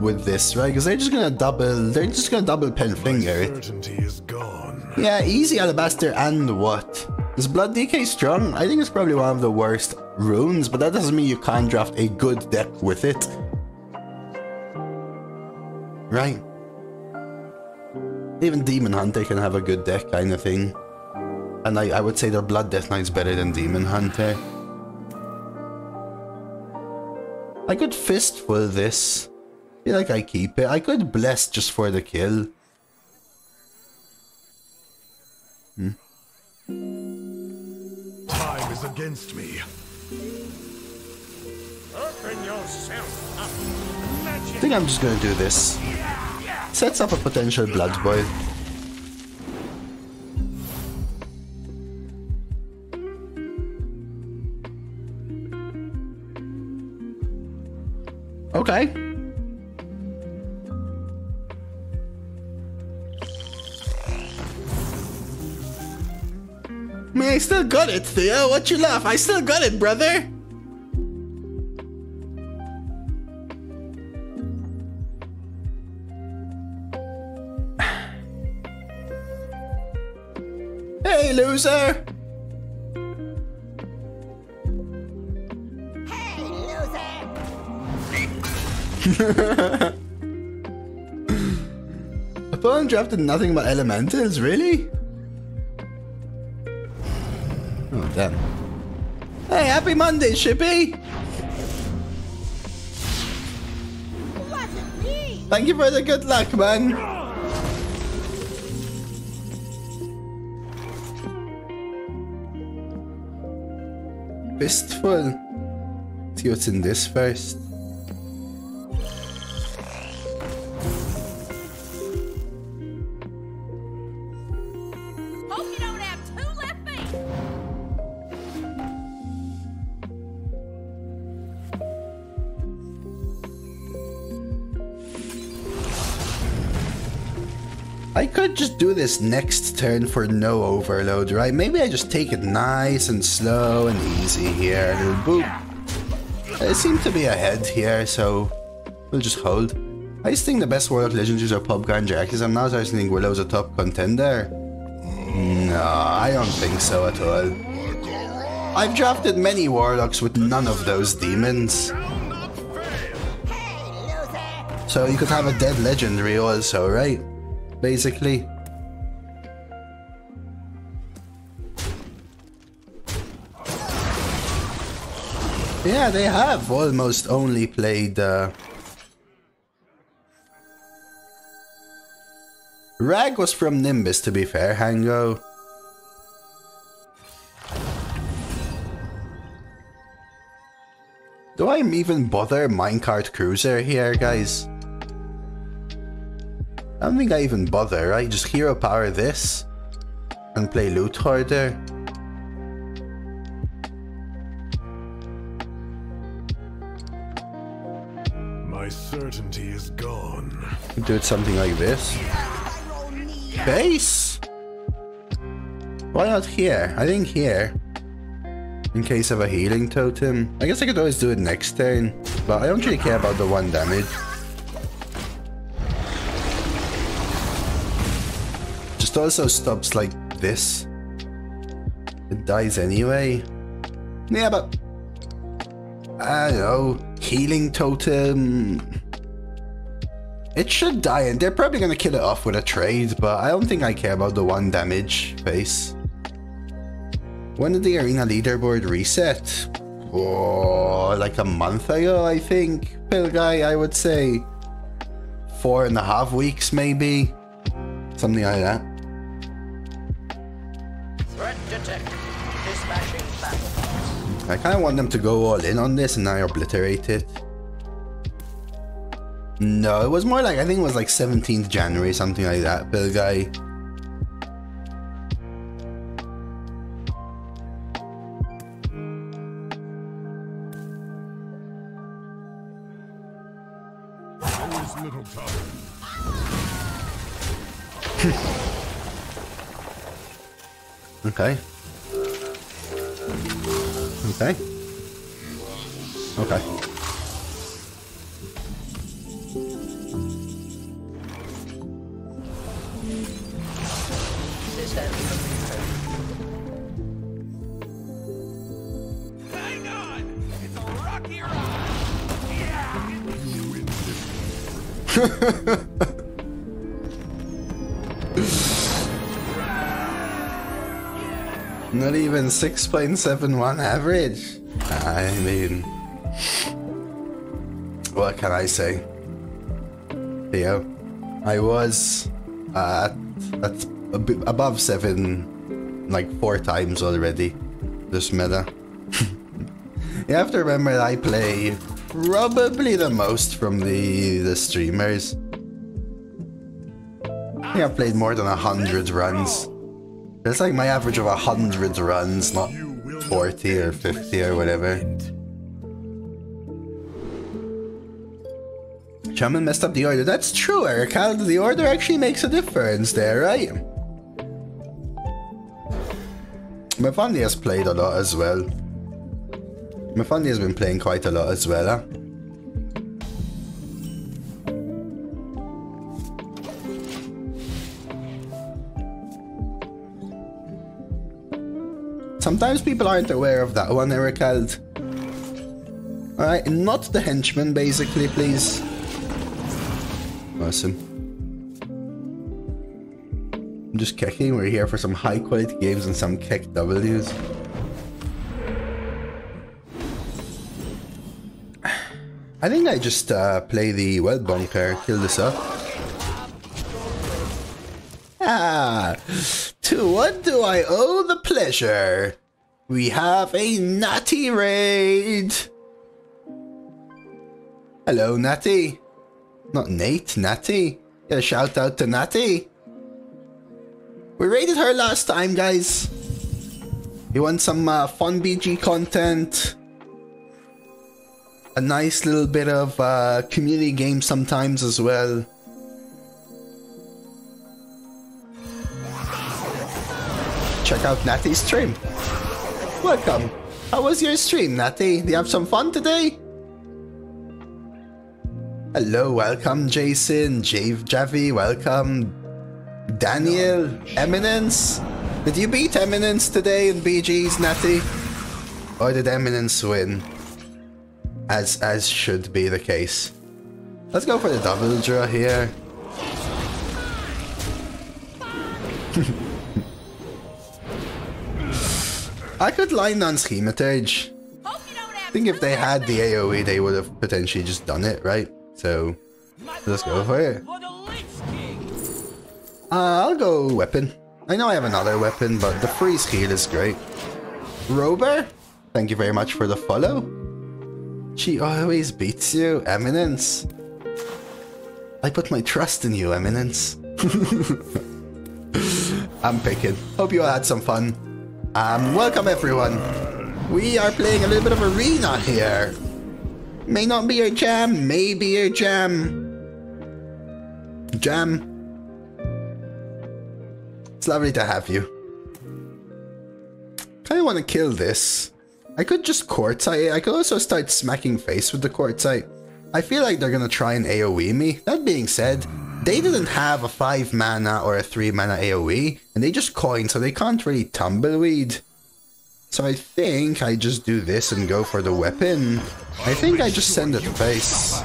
with this, right? Because they're just gonna double. They're just gonna double Penflinger. it. certainty is gone. Yeah, easy Alabaster and what? Is Blood DK strong? I think it's probably one of the worst runes, but that doesn't mean you can't draft a good deck with it. Right. Even Demon Hunter can have a good deck kind of thing. And I, I would say their Blood Death Knight's better than Demon Hunter. I could fistful this. feel like I keep it. I could bless just for the kill. Hmm. Time is against me. Open yourself up. I think I'm just gonna do this. Sets up a potential blood boil. Okay. Man, I still got it, Theo. What you laugh? I still got it, brother. (sighs) Hey, loser! (laughs) Opponent drafted nothing but elementals, really? Oh, damn. Hey, happy Monday, Shippy! Thank you for the good luck, man. Fistful. See what's in this first. Could just do this next turn for no overload, right? Maybe I just take it nice and slow and easy here. Boop. I seem to be ahead here, so we'll just hold. I just think the best Warlock Legendaries are Pubcar and Jackies. I'm starting to think Willow's a top contender. No, I don't think so at all. I've drafted many Warlocks with none of those demons. So you could have a dead legendary also, right? Basically. Yeah, they have almost only played uh, Rag was from Nimbus, to be fair, Hango. Do I even bother Minecart Cruiser here, guys? I don't think I even bother, right? Just hero power this and play Loot Hoarder. My certainty is gone. Do it something like this. Base? Why not here? I think here. In case of a healing totem. I guess I could always do it next turn. But I don't really care about the one damage. Also stops like this. It dies anyway. Yeah, but... I don't know. Healing totem... It should die, and they're probably gonna kill it off with a trade, but I don't think I care about the one damage face. When did the arena leaderboard reset? Oh, like a month ago, I think. Pill guy, I would say. Four and a half weeks, maybe. Something like that. I kind of want them to go all in on this and I obliterate it. No, it was more like, I think it was like 17th January, something like that. Bill guy. Okay. Okay. Okay. Not even 6.71 average. I mean, what can I say? Theo, I was uh, at, at above 7 like 4 times already this meta. (laughs) you have to remember that I play probably the most from the, the streamers. I think I've played more than 100 runs. It's like my average of a 100 runs, not 40 or 50 or whatever. Shaman messed up the order. That's true, Eric. The order actually makes a difference there, right? Mefandi has played a lot as well. Mefandi has been playing quite a lot as well, huh? Sometimes people aren't aware of that one, Ericald. Alright, not the henchman, basically, please. Awesome. I'm just kicking. We're here for some high quality games and some kick W's. (sighs) I think I just uh, play the well bunker, kill this up. (laughs) To what do I owe the pleasure? We have a Natty raid. Hello, Natty. Not Nate, Natty. A shout out to Natty. We raided her last time, guys. You want some uh, fun BG content? A nice little bit of uh, community game sometimes as well. Check out Natty's stream. Welcome. How was your stream, Natty? Do you have some fun today? Hello, welcome Jason, Jave Javi, welcome Daniel, Eminence. Did you beat Eminence today in BG's, Natty? Or did Eminence win? As as should be the case. Let's go for the double draw here. I could line on Schematage. Hope you don't have I think if they had the AoE, they would have potentially just done it, right? So Let's go for it. For the Lich King! Uh, I'll go weapon. I know I have another weapon, but the freeze heal is great. Rober, thank you very much for the follow. She always beats you, Eminence. I put my trust in you, Eminence. (laughs) I'm picking. Hope you all had some fun. Um, welcome everyone. We are playing a little bit of arena here. May not be your jam, may be your jam. Jam. It's lovely to have you. Kinda wanna kill this. I could just quartzite. I could also start smacking face with the quartzite. I feel like they're gonna try and AoE me. That being said, they didn't have a 5 mana or a 3 mana AoE, and they just coined, so they can't really tumbleweed. So I think I just do this and go for the weapon. I think I just send it to face.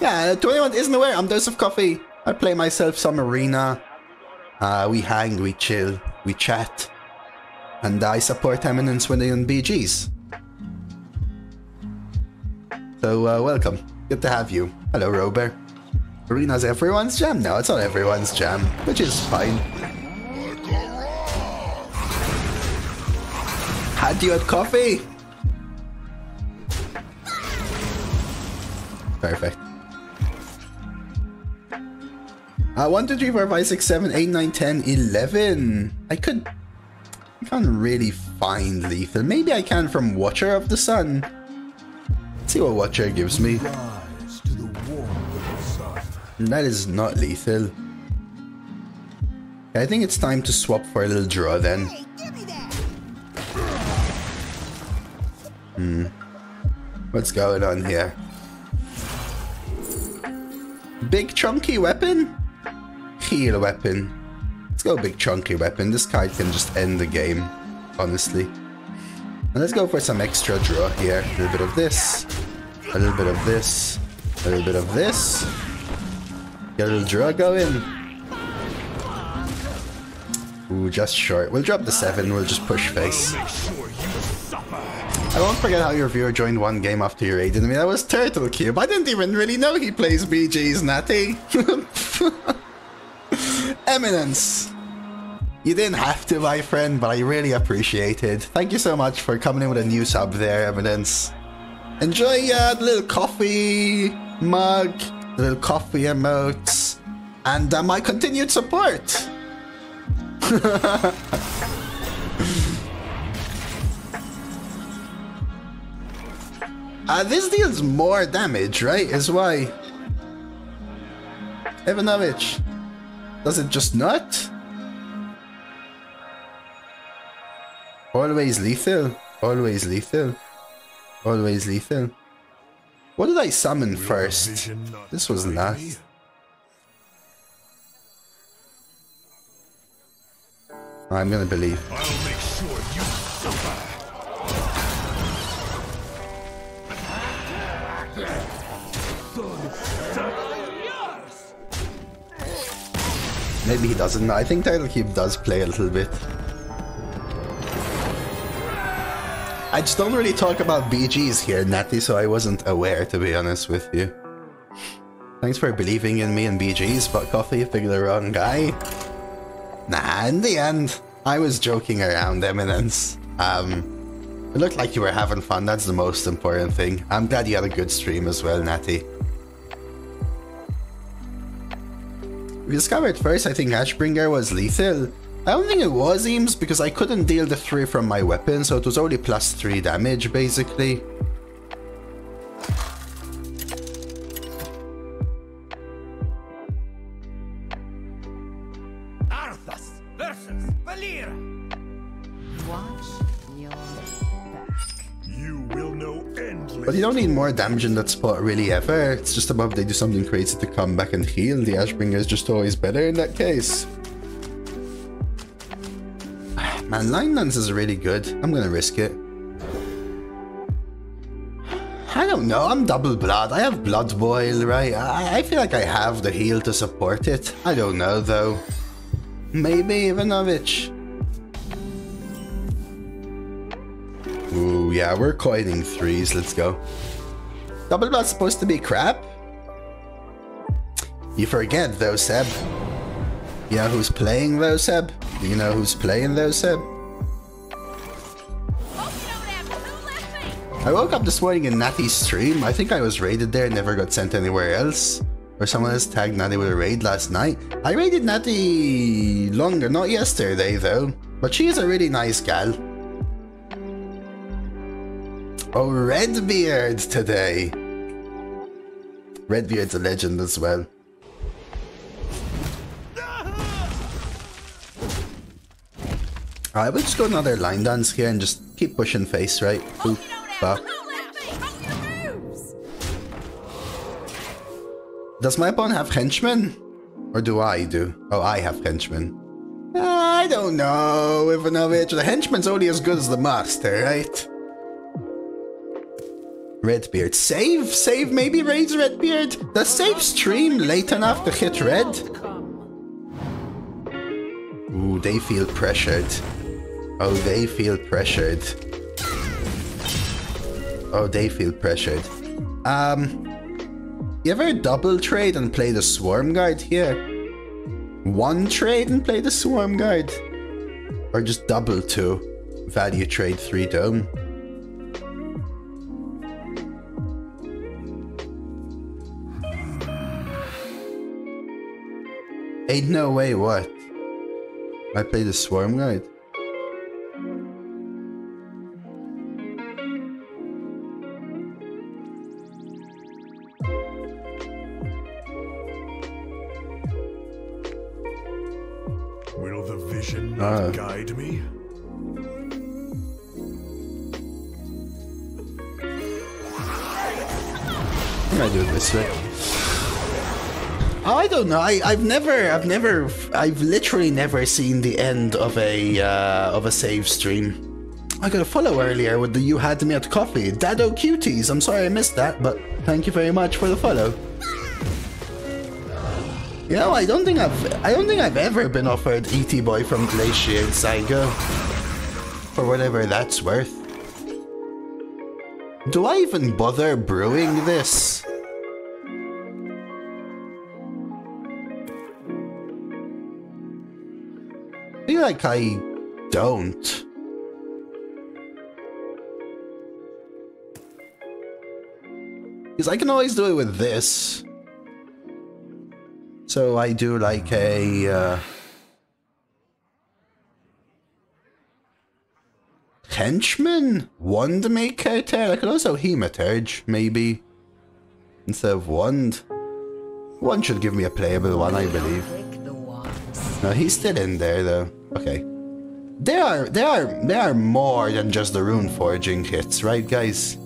Yeah, to anyone isn't aware, I'm Dose of Coffee. I play myself some arena. Uh, we hang, we chill, we chat. And I support Eminence when they on BGs. So, uh, welcome. Good to have you. Hello, Robert. Arena's everyone's jam now. It's not everyone's jam, which is fine. Had you had coffee? Perfect. Uh, 1, 2, 3, 4, 5, 6, 7, 8, 9, 10, 11. I could... I can't really find lethal. Maybe I can from Watcher of the Sun. Let's see what Watcher gives me. That is not lethal. I think it's time to swap for a little draw then. Hmm. What's going on here? Big chunky weapon? Heal weapon. Let's go big chunky weapon. This card can just end the game, honestly. And let's go for some extra draw here. A little bit of this. A little bit of this. A little bit of this. Get a little draw going. Ooh, just short. We'll drop the 7, we'll just push face. I won't forget how your viewer joined one game after your you raided me. That was Turtle Cube. I didn't even really know he plays BGs, Natty. (laughs) Eminence. You didn't have to, my friend, but I really appreciate it. Thank you so much for coming in with a new sub there, Eminence. Enjoy uh, the little coffee mug, the little coffee emotes, and uh, my continued support. (laughs) uh, this deals more damage, right? Is why. Ivanovich, does it just not? Always lethal. Always lethal. Always lethal. What did I summon first? This was me. I'm gonna believe. I'll make sure you suffer. Maybe he doesn't. I think Title Cube does play a little bit. I just don't really talk about BGs here, Natty, so I wasn't aware, to be honest with you. Thanks for believing in me and BGs, but Coffee, picked the wrong guy. Nah, in the end, I was joking around, Eminence. Um, it looked like you were having fun, that's the most important thing. I'm glad you had a good stream as well, Natty. We discovered first, I think Ashbringer was lethal. I don't think it was Eames because I couldn't deal the 3 from my weapon, so it was only plus 3 damage basically. Arthas versus Valir. Watch your back. You will know endless. But you don't need more damage in that spot really ever. It's just above they do something crazy to come back and heal. The Ashbringer is just always better in that case. Man, Line Lance is really good. I'm gonna risk it. I don't know, I'm double blood. I have blood boil, right? I, I feel like I have the heal to support it. I don't know though. Maybe Ivanovich. Ooh, yeah, we're coining threes. Let's go. Double blood's supposed to be crap? You forget though, Seb. You know who's playing though, Seb? Do you know who's playing though, Seb? I woke up this morning in Natty's stream. I think I was raided there, never got sent anywhere else. Or someone has tagged Natty with a raid last night. I raided Natty longer, not yesterday though. But she is a really nice gal. Oh, Redbeard today. Redbeard's a legend as well. I will just go another line dance here and just keep pushing face, right? Boop, bop. Does my opponent have henchmen? Or do I do? Oh, I have henchmen. Ah, I don't know, if Ivanovich. The henchman's only as good as the master, right? Redbeard. Save? Save maybe raids Redbeard? Does save stream late enough to hit red? Ooh, they feel pressured. Oh, they feel pressured. Oh, they feel pressured. Um, you ever double trade and play the Swarm Guard here? One trade and play the Swarm Guard? Or just double two? Value trade three dome? Ain't no way what? I play the Swarm Guard? Vision Ah. guide me? I'm gonna do it this way. I don't know. I, I've never, I've never, I've literally never seen the end of a uh, of a save stream. I got a follow earlier with the you had me at coffee. Dado cuties. I'm sorry I missed that, but thank you very much for the follow. You know, I don't think I've, I don't think I've ever been offered ET Boy from Glaciate Zygo. For whatever that's worth. Do I even bother brewing this? I feel like I don't. Because I can always do it with this. So I do like a... Uh, henchman? Wand maker there? I could also hematurge, maybe. Instead of wand. One should give me a playable one, I believe. No, he's still in there though. Okay. There are there are there are more than just the rune forging hits, right guys?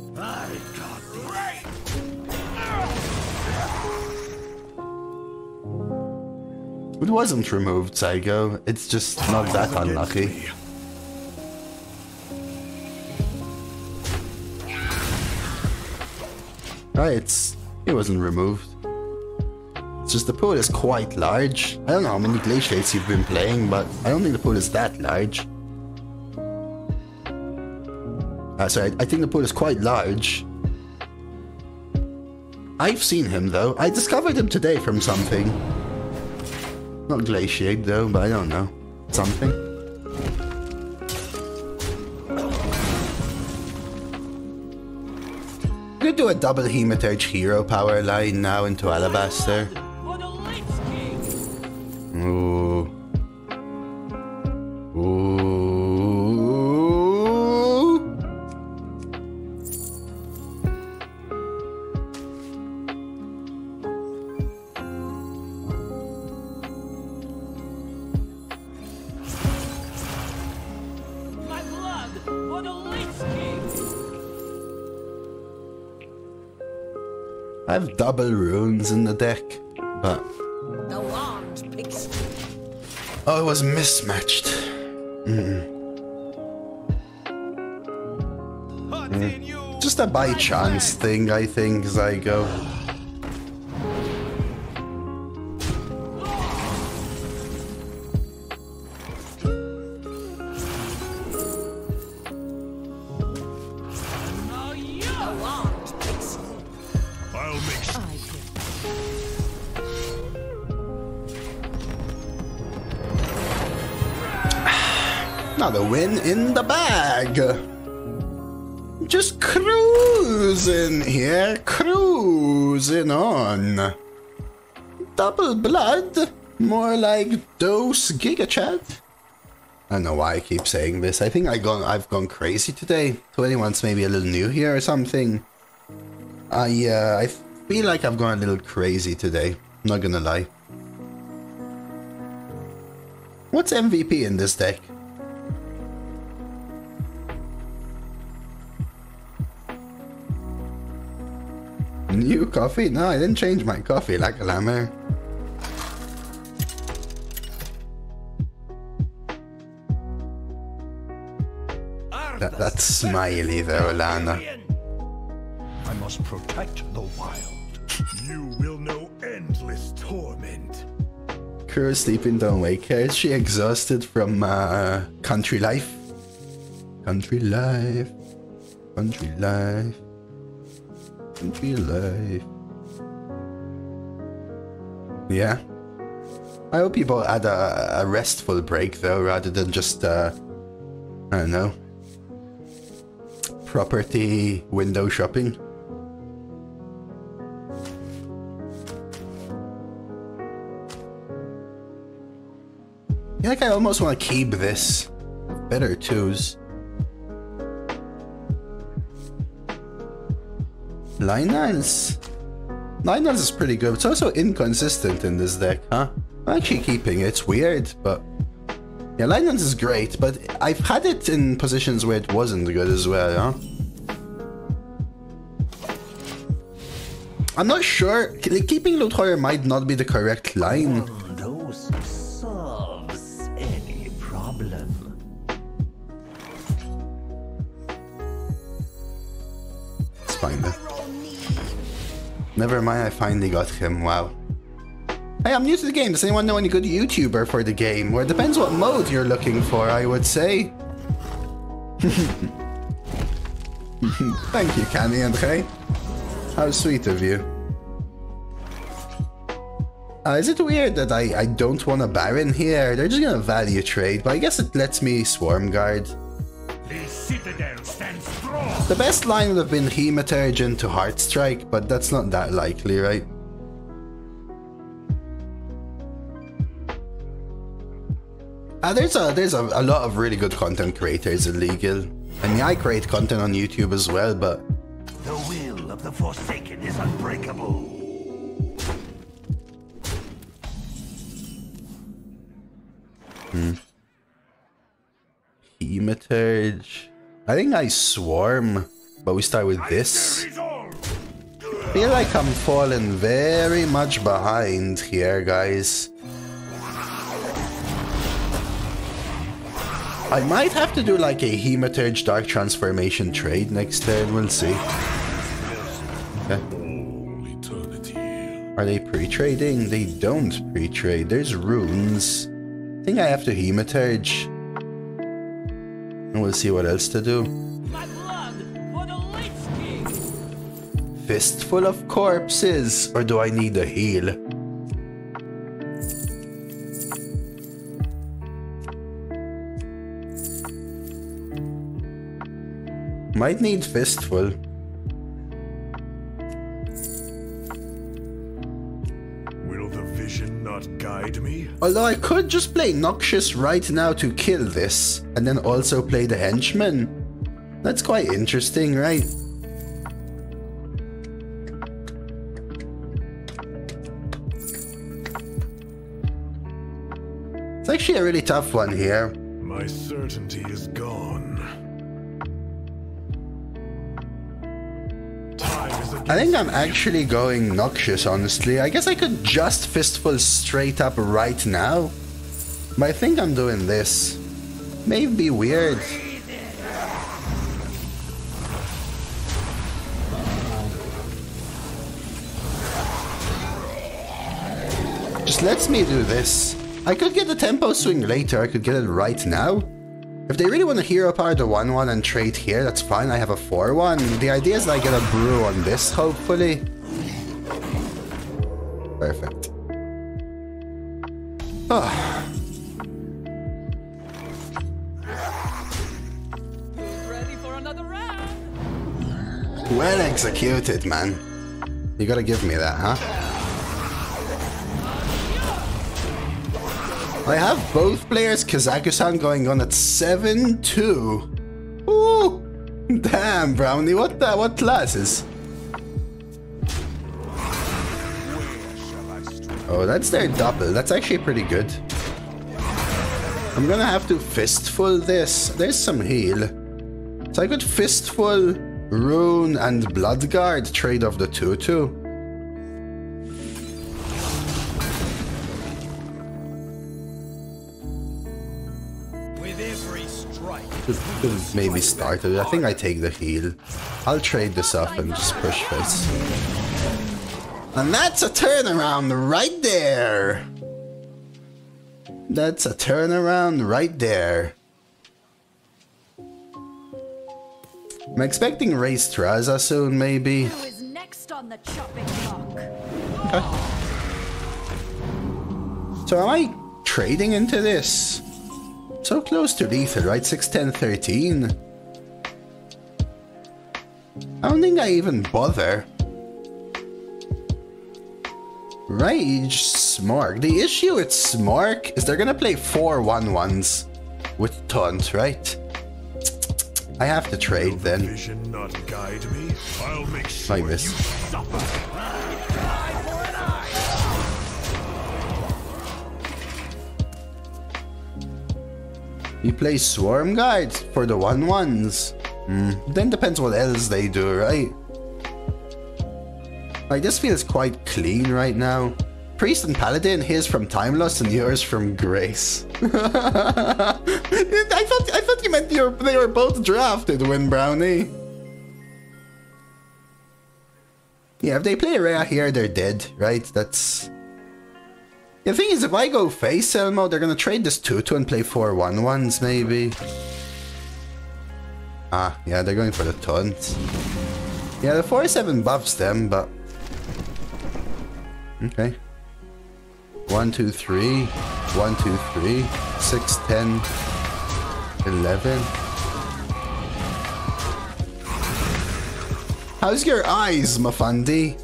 It wasn't removed, Saigo. It's just not that unlucky. Right, it's it wasn't removed. It's just the pool is quite large. I don't know how many glaciates you've been playing, but I don't think the pool is that large. Uh, sorry, I think the pool is quite large. I've seen him though. I discovered him today from something. Not glaciate though, but I don't know. Something. I'm gonna do a double Hematurge hero power line now into Alabaster. Ooh. Ooh. I have double runes in the deck, but The wand picks oh, it was mismatched. Just a by chance thing, I think, Zygo. Bag. Just cruising here, cruising on. Double blood, more like dose gigachat. I don't know why I keep saying this. I think I gone I've gone crazy today. To anyone's maybe a little new here or something. I uh, I feel like I've gone a little crazy today. I'm not gonna lie. What's MVP in this deck? New coffee? No, I didn't change my coffee like a lammer. That, that's smiley though, Lana. I must protect the wild. You will know endless torment. Kuro sleeping don't wake her. Is she exhausted from uh, country life? Country life. Country life. Country life. Yeah. I hope people had a, a restful break though, rather than just, uh, I don't know, property window shopping. I feel like I almost want to keep this. Better twos. Linans. Linans is pretty good. It's also inconsistent in this deck, huh? I'm actually keeping it. It's weird, but... Yeah, Linans is great, but I've had it in positions where it wasn't good as well, huh? I'm not sure. Keeping Loot Hoarder might not be the correct line. Oh, those solves any Never mind, I finally got him. Wow. Hey, I'm new to the game. Does anyone know any good YouTuber for the game? Well, it depends what mode you're looking for, I would say. (laughs) Thank you, Candy Andre. How sweet of you. Uh, is it weird that I, I don't want a Baron here? They're just gonna value trade, but I guess it lets me Swarm Guard. The citadel stands strong. The best line would have been Hematurge into Heartstrike, but that's not that likely, right? Uh, there's a there's a, a lot of really good content creators in Legal. And yeah, I create content on YouTube as well, but The will of the Forsaken is unbreakable. Hematurge. I think I Swarm, but we start with this. Resolve. feel like I'm falling very much behind here, guys. I might have to do like a Hematurge Dark Transformation trade next turn, we'll see. Okay. Are they pre-trading? They don't pre-trade. There's runes. I think I have to Hematurge. And we'll see what else to do. My blood for the Lich King! Fistful of corpses, or do I need a heal? Might need fistful. Although I could just play Noxious right now to kill this, and then also play the henchman. That's quite interesting, right? It's actually a really tough one here. My certainty is gone. I think I'm actually going Noxious, honestly. I guess I could just Fistful straight up right now. But I think I'm doing this. Maybe be weird. Just lets me do this. I could get the tempo swing later, I could get it right now. If they really want to hero power the 1-1 and trade here, that's fine. I have a 4-1. The idea is that I get a brew on this, hopefully. Perfect. Oh. Well executed, man. You gotta give me that, huh? I have both players, Kazakusan going on at 7-2. Ooh! Damn, Brownie, what the, what classes? Oh, that's their double. That's actually pretty good. I'm gonna have to fistful this. There's some heal. So I could fistful, rune, and bloodguard trade off the 2-2. Could, maybe start it. I think I take the heal. I'll trade this up and just push face. And that's a turnaround right there. That's a turnaround right there. I'm expecting Race Traza soon, maybe. Who is next on the chopping block? So am I trading into this? So close to lethal, right? 61013. I don't think I even bother. Rage Smark. The issue with Smark is they're gonna play four one ones with taunt, right? I have to trade then. Vision not guide me. I'll make sure. You play Swarm Guard for the one ones. Hmm. Then depends what else they do, right? Like this feels quite clean right now. Priest and Paladin, his from Time Timeless and yours from Grace. (laughs) I thought I thought you meant were, they were both drafted, Win Brownie. Yeah, if they play Rhea here, they're dead, right? That's the thing is, if I go face Elmo, they're gonna trade this 2-2 and play 4 1 ones, maybe. Ah, yeah, they're going for the taunt. Yeah, the 4-7 buffs them, but... Okay. 1, 2, 3. 1, 2, 3. 6, 10. 11. How's your eyes, Mafandi?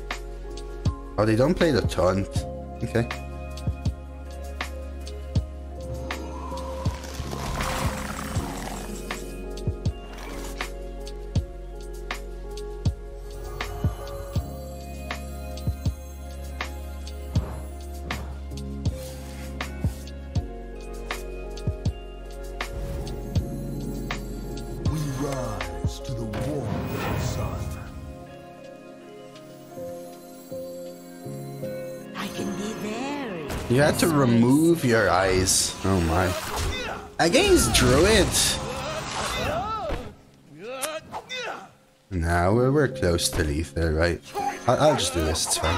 Oh, they don't play the taunt. Okay. Had to remove your eyes. Oh my. Against Druid. Nah, we're, we're close to lethal, right? I'll, I'll just do this, it's fine.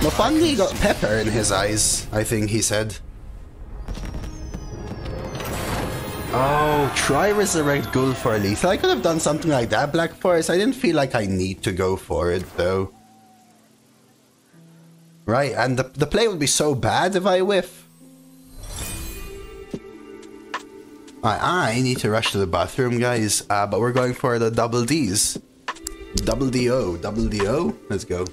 Mofandi got pepper in his eyes, I think he said. Oh, try resurrect Ghoul for lethal. I could have done something like that, Black Forest. I didn't feel like I need to go for it, though. Right, and the, the play would be so bad if I whiff. I, I need to rush to the bathroom, guys, uh, but we're going for the double Ds. Double DO, double DO. Let's go.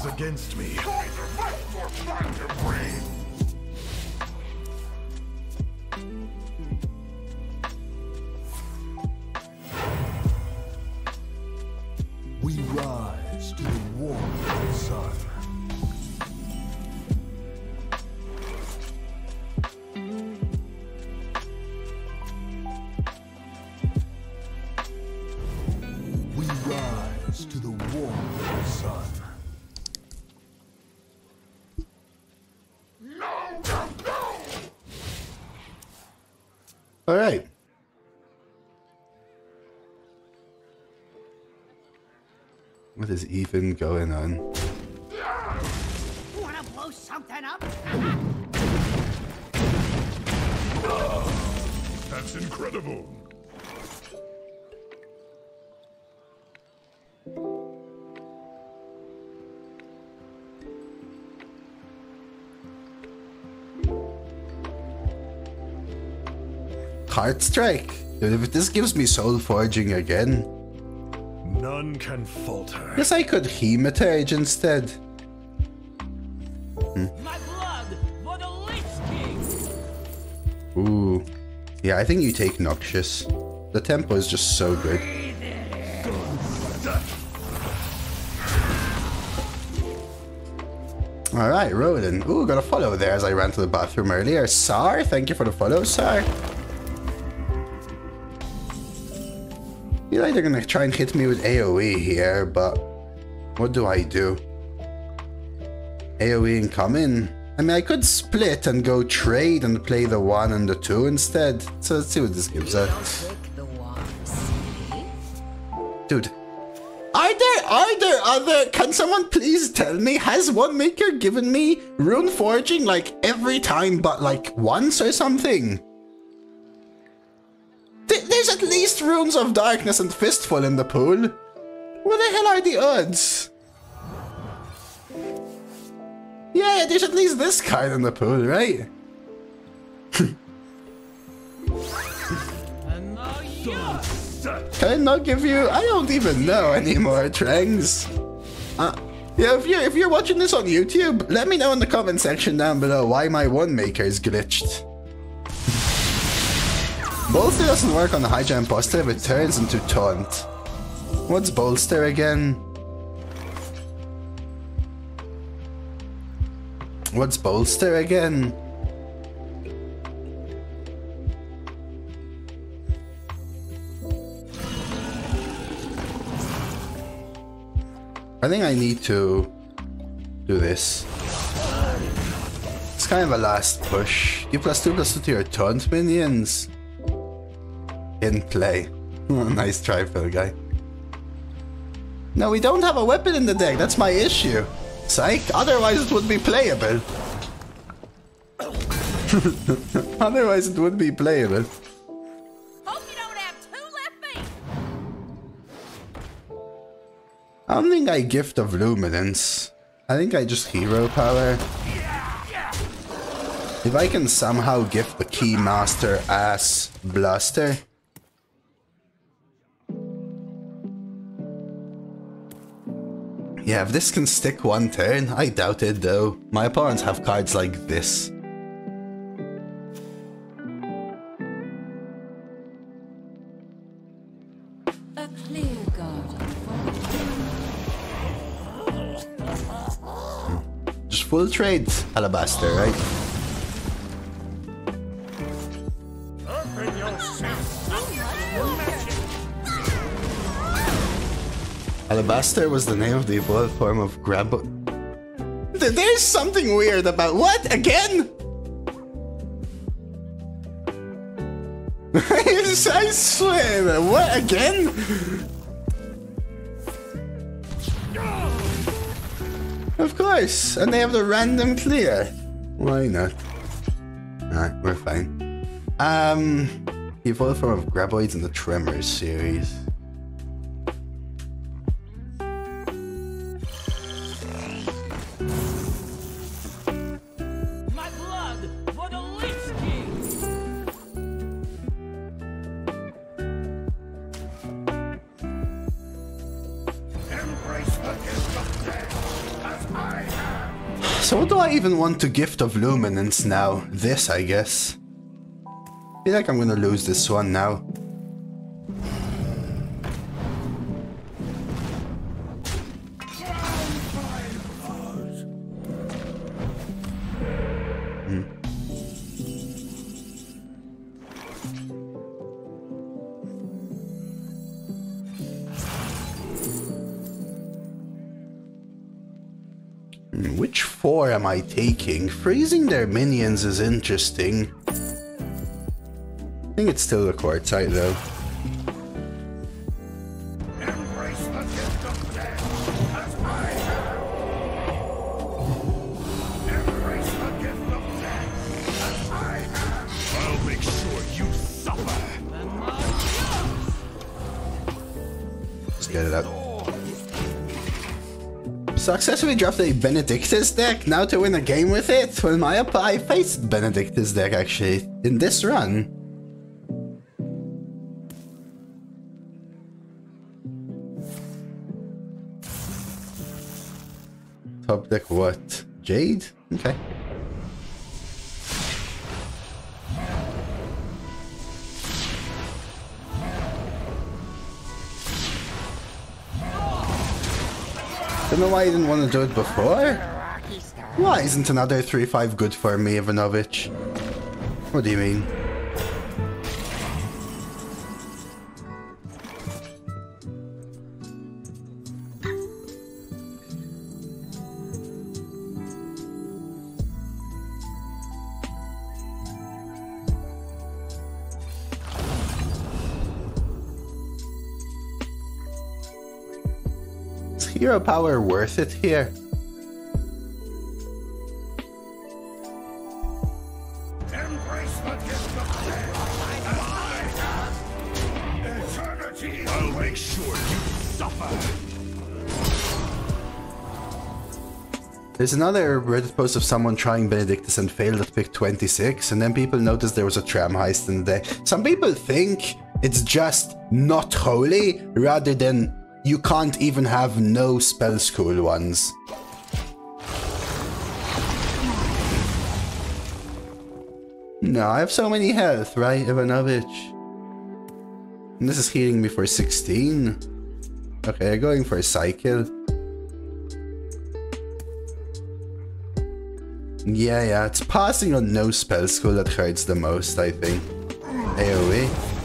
Is against me. Even going on? Wanna blow something up? That's incredible. Heart Strike. If this gives me Soul Forging again, None can falter. guess I could Hematurge instead. Hmm. My blood for the Lich King! Ooh. Yeah, I think you take Noxious. The tempo is just so good. Alright, Roland. Ooh, got a follow there as I ran to the bathroom earlier. Sar, thank you for the follow, Sar. They're gonna try and hit me with AoE here, but what do I do? AoE and come in. I mean, I could split and go trade and play the one and the two instead. So let's see what this gives us. Pick the one. Dude, are there, are there other, can someone please tell me, has one maker given me rune forging like every time but like once or something? Th- There's at least runes of darkness and fistful in the pool. What the hell are the odds? Yeah, there's at least this card in the pool, right? (laughs) Can I not give you? I don't even know anymore, Trangs. Uh, yeah, if you're if you're watching this on YouTube, let me know in the comment section down below why my one maker is glitched. Bolster doesn't work on the high jump buster if it turns into taunt. What's bolster again? What's bolster again? I think I need to do this. It's kind of a last push. You plus two plus two to your taunt minions. In play. (laughs) nice try, Phil guy. No, we don't have a weapon in the deck. That's my issue. Psych. Otherwise, it would be playable. (laughs) Otherwise, it would be playable. Hope you don't have two left feet. I don't think I gift of luminance. I think I just hero power. If I can somehow gift the keymaster ass blaster. Yeah, if this can stick one turn, I doubt it though. My opponents have cards like this. A clear garden hmm. Just full trade alabaster, right? Alabaster was the name of the evolved form of Grabo. There's something weird about what again? (laughs) I swear, what again? Of course, and they have the random clear. Why not? Alright, we're fine. Um, the evolved form of Graboids in the Tremors series. I even want to gift of luminance now? This, I guess. I feel like I'm gonna lose this one now. Four am I taking? Freezing their minions is interesting. I think it's still the quartzite though. Dropped a Benedictus deck, now to win a game with it? Well, my I faced Benedictus deck actually, in this run. Top deck what? Jade? Okay. Don't know why you didn't want to do it before. Why isn't another 3-5 good for me, Ivanovich? What do you mean? Hero power worth it here? Embrace the gift of death, as I have. Eternity. I'll make sure you suffer. There's another Reddit post of someone trying Benedictus and failed at pick 26, and then people noticed there was a tram heist in the day. Some people think it's just not holy, rather than you can't even have no spell school ones. No, I have so many health, right, Ivanovich? And this is healing me for 16. Okay, going for a cycle. Yeah, yeah, it's passing on no spell school that hurts the most, I think. AoE.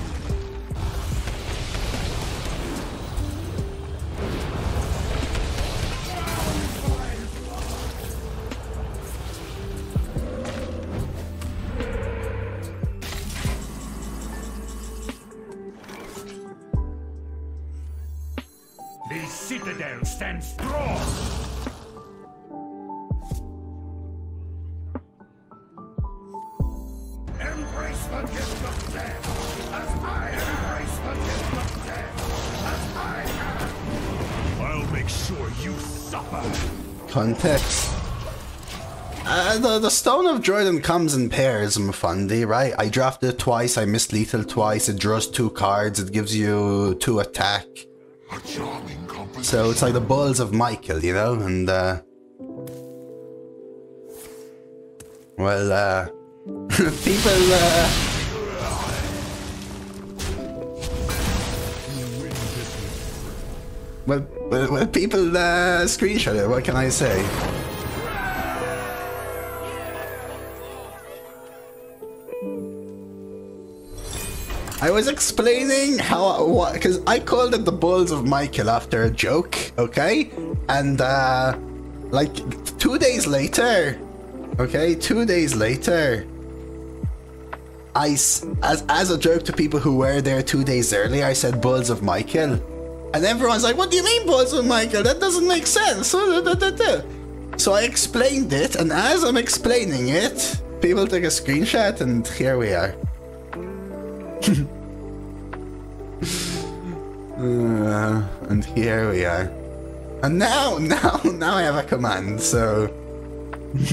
Jordan comes in pairs, Mfundi, right? I drafted it twice, I missed lethal twice, it draws two cards, it gives you two attack. So it's like the balls of Michael, you know? And, uh... Well, uh... (laughs) people, uh... Well, well, well, people, uh, screenshot it, what can I say? I was explaining how what because I called it the balls of Michael after a joke, okay? And uh like two days later, okay, two days later, I, as as a joke to people who were there two days earlier, I said balls of Michael, and everyone's like, "What do you mean balls of Michael? That doesn't make sense." (laughs) So I explained it, and as I'm explaining it, people took a screenshot, and here we are. Uh, and here we are. And now, now, now I have a command, so...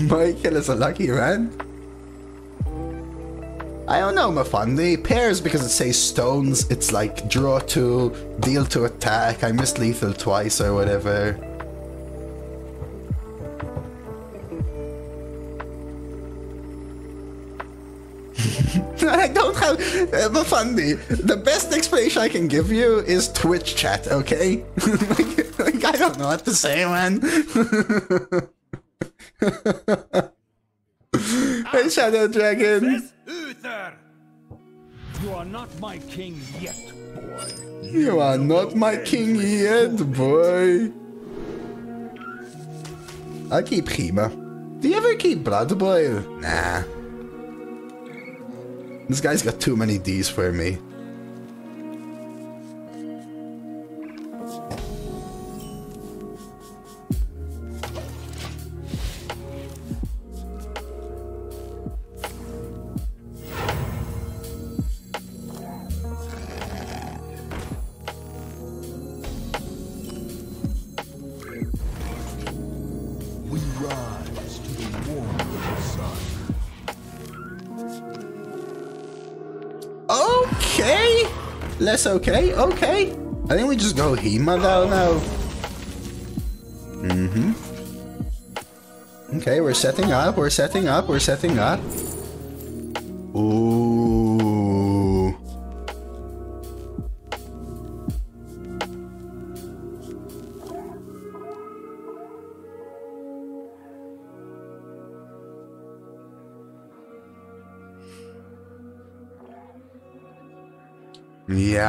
Michael is a lucky man. I don't know, Mafandi. Pairs because it says stones, it's like draw two, deal to attack, I missed lethal twice or whatever. I don't have uh, Mafandi. The best explanation I can give you is Twitch chat, okay? (laughs) like, like, I don't know what to say, man. (laughs) hey, Shadow Dragon. You are not my king yet, boy. You are not my king yet, boy. I'll keep Hema. Do you ever keep Blood Boil? Nah. This guy's got too many D's for me. Okay, okay. I think we just go Hema though now. Mm-hmm. Okay, we're setting up, we're setting up, we're setting up.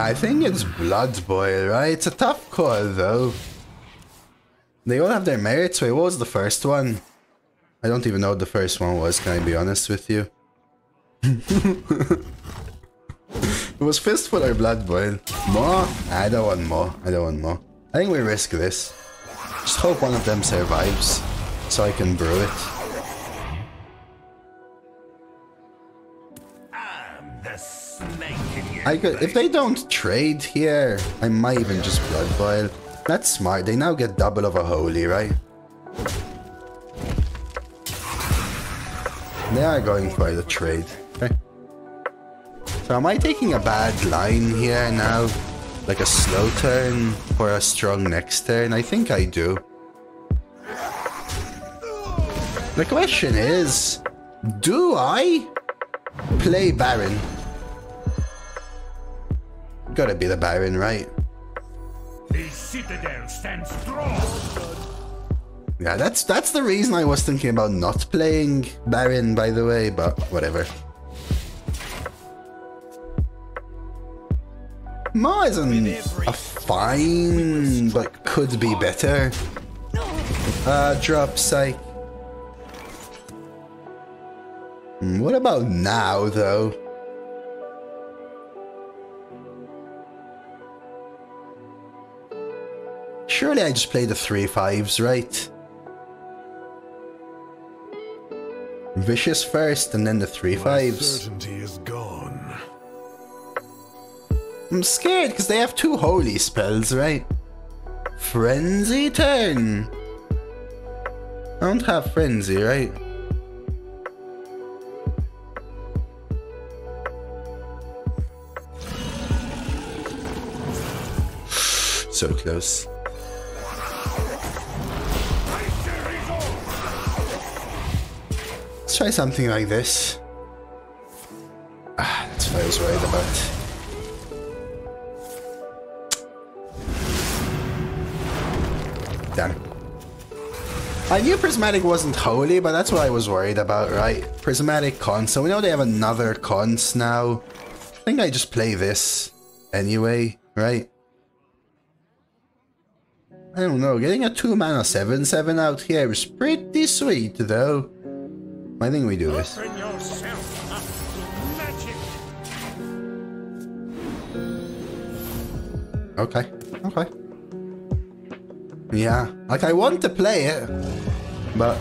I think it's Blood Boil, right? It's a tough call, though. They all have their merits. Wait, what was the first one? I don't even know what the first one was, can I be honest with you? (laughs) it was Fistful or Blood Boil. More? I don't want more. I don't want more. I think we risk this. Just hope one of them survives, so I can brew it. I could, if they don't trade here, I might even just blood boil. That's smart. They now get double of a holy, right? They are going for the trade. Okay. (laughs) So am I taking a bad line here now? Like a slow turn for a strong next turn? I think I do. The question is, do I play Baron? Gotta be the Baron, right? The citadel stands strong. Yeah, that's that's the reason I was thinking about not playing Baron, by the way, but whatever. Ma isn't a fine, but could be better. Uh, drop psych. Hmm, What about now, though? Surely I just play the three fives, right? Vicious first and then the three fives. Certainty is gone. I'm scared because they have two holy spells, right? Frenzy turn. I don't have frenzy, right? (sighs) so close. Let's try something like this. Ah, that's what I was worried about. Damn. I knew Prismatic wasn't holy, but that's what I was worried about, right? Prismatic cons. So we know they have another cons now. I think I just play this anyway, right? I don't know. Getting a 2 mana 7-7 out here is pretty sweet, though. I think we do this. Open yourself up to magic. Okay. Okay. Yeah. Like, I want to play it, but...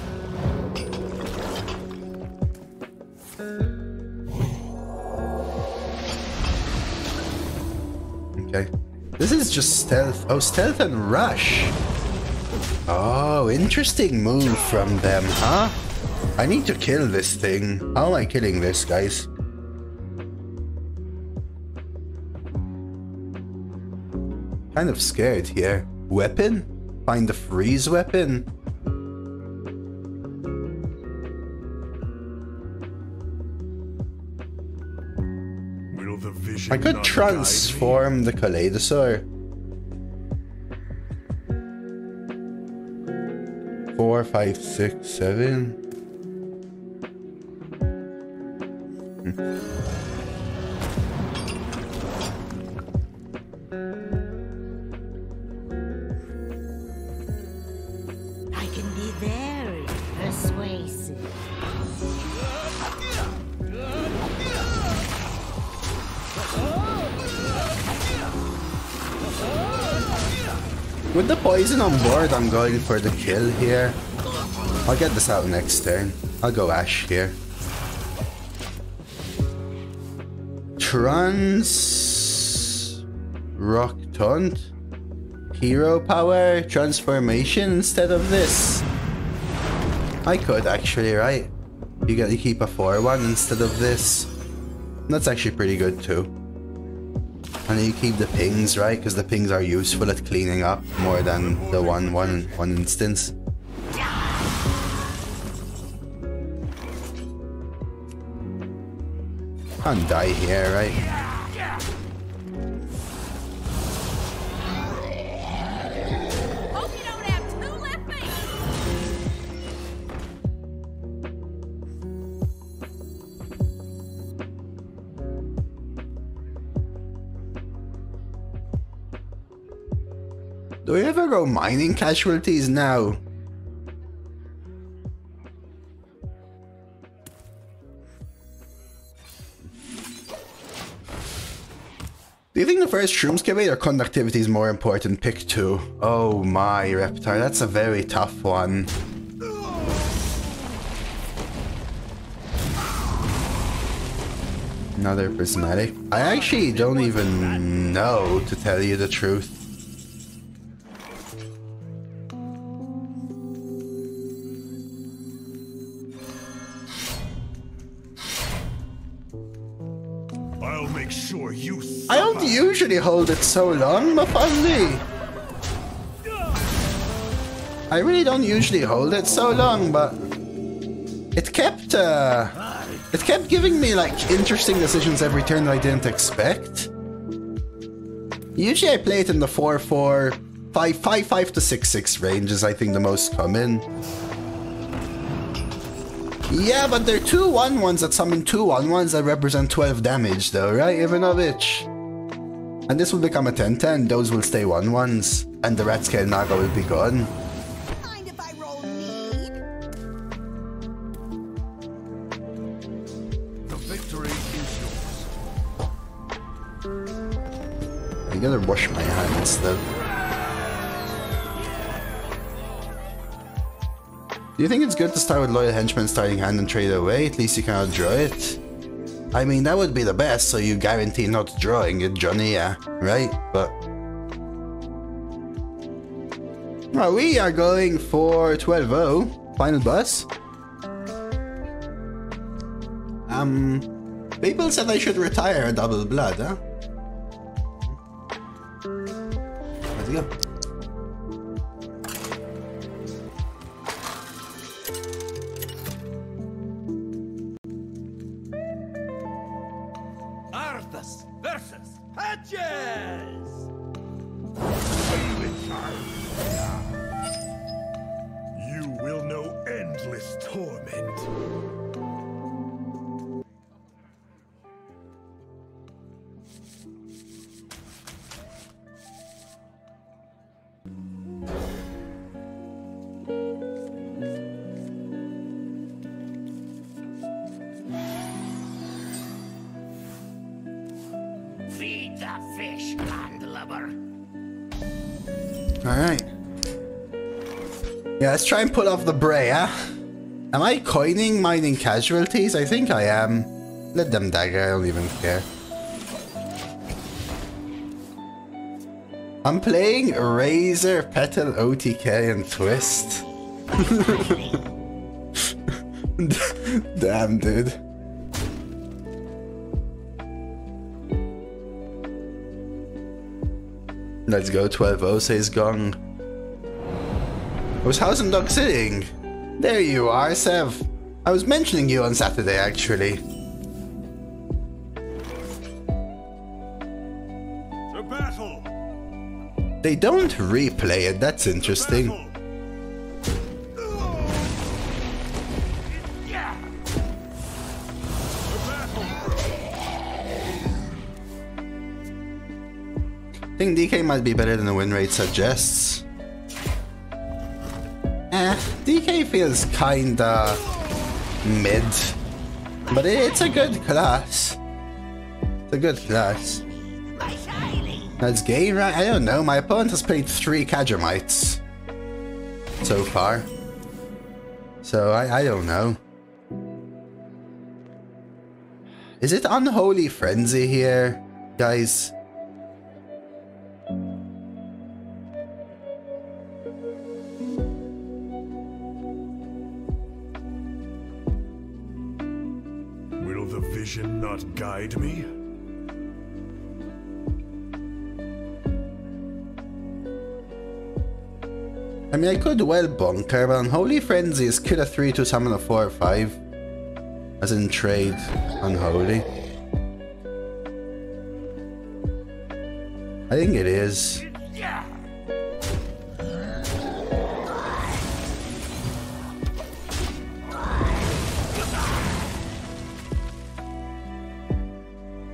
Okay. This is just stealth. Oh, stealth and rush. Oh, interesting move from them, huh? I need to kill this thing. How am I killing this, guys? Kind of scared here. Weapon? Find the freeze weapon? Will the vision I could not guide me? transform the Kaleidosaur. Four, five, six, seven. Poison on board, I'm going for the kill here. I'll get this out next turn. I'll go Ash here. Trans... Rock Taunt? Hero power? Transformation instead of this? I could actually, right? You get to keep a 4-1 instead of this. That's actually pretty good too. And you keep the pings, right? Because the pings are useful at cleaning up more than the one one one instance. Can't die here, right? Do we ever go mining casualties now? Do you think the first shrooms excavator or conductivity is more important? Pick two. Oh my, Reptar, that's a very tough one. Another prismatic. I actually don't even know, to tell you the truth. You I don't usually hold it so long, Mafaldi. I really don't usually hold it so long, but it kept uh, it kept giving me like interesting decisions every turn that I didn't expect. Usually I play it in the 4 4 5 5 5 to 6 6 range is I think the most common. Yeah, but they're two one ones that summon two one ones that represent 12 damage though, right, Ivanovich? And this will become a 10-10, those will stay 1-1s, and the Rat Scale Naga will be gone. Mind if I roll mead? The victory is yours. I gotta wash my hands though. Do you think it's good to start with Loyal Henchman starting hand and trade away? At least you cannot draw it. I mean, that would be the best, so you guarantee not drawing it, Johnny, yeah, right? But... Well, we are going for 12-0, final bus. Um, people said I should retire a double blood, huh? Let's go. Let's try and pull off the huh? Am I coining mining casualties? I think I am. Let them dagger, I don't even care. I'm playing Razor, Petal, OTK, and Twist. (laughs) Damn, dude. Let's go 12-0, says Gong. I was Hausendog sitting? There you are, Sev. I was mentioning you on Saturday, actually. To battle! They don't replay it, that's interesting. Yeah. To battle! I think DK might be better than the win rate suggests. Eh, DK feels kinda mid. But it's a good class. It's a good class. That's game, right? I don't know. My opponent has played three Kagemites so far. So I, I don't know. Is it Unholy Frenzy here, guys? Vision not guide me? I mean, I could well bunker, but Unholy Frenzy is kill a 3 to summon a 4 or 5. As in trade Unholy. I think it is.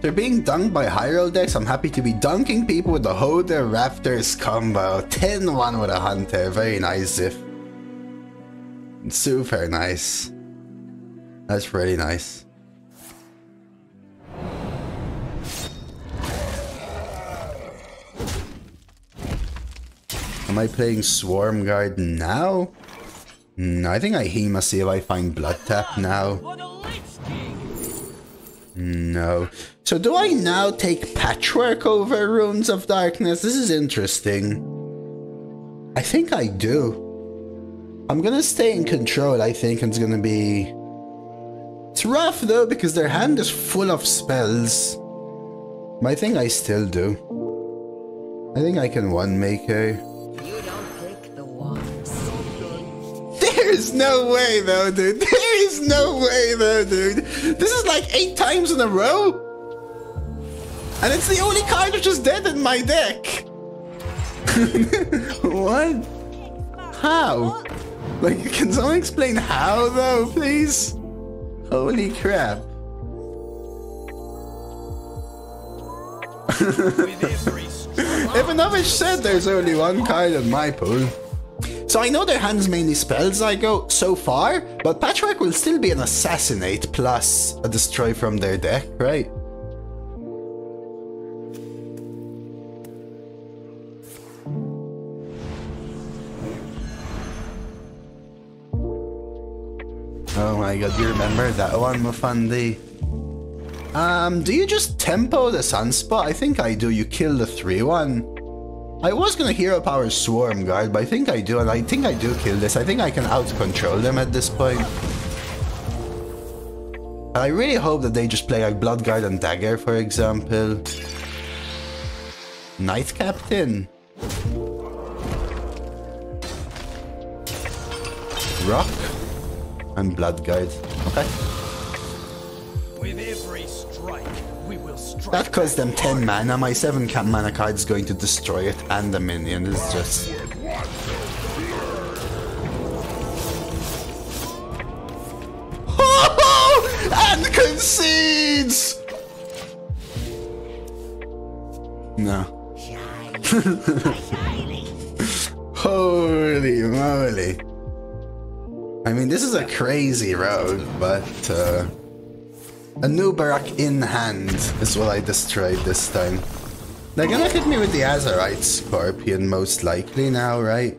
They're being dunked by Hyrule decks. I'm happy to be dunking people with the Holder Raptors combo. 10-1 with a Hunter. Very nice, Ziff. Super nice. That's really nice. Am I playing Swarm Guard now? No, I think I Hema see if I find Blood Tap now. No. So do I now take Patchwork over Runes of Darkness? This is interesting. I think I do. I'm gonna stay in control, I think it's gonna be... It's rough though, because their hand is full of spells. But I think I still do. I think I can one make You is no way though, dude. (laughs) There is no way though, dude. This is like eight times in a row. And it's the only card which is dead in my deck. (laughs) what? How? Like, (laughs) can someone explain how though, please? Holy crap. Ivanovich said there's only one card in my pool. So I know their hand's mainly spells I go so far, but Patchwork will still be an Assassinate plus a Destroy from their deck, right? Oh my god, you remember that one, Mufandi? Um, do you just tempo the Sunspot? I think I do. You kill the 3-1. I was gonna Hero Power Swarm Guard, but I think I do, and I think I do kill this. I think I can out-control them at this point. And I really hope that they just play like Blood Guard and Dagger, for example. Knight Captain. Rock. And Blood Guard. Okay. That costs them 10 mana. My 7 cap mana card is going to destroy it and the minion. It's just... (laughs) and concedes! No. (laughs) Holy moly. I mean, this is a crazy road, but... Uh, a new Barak in hand is what I destroyed this time. They're gonna hit me with the Azerite Scorpion most likely now, right?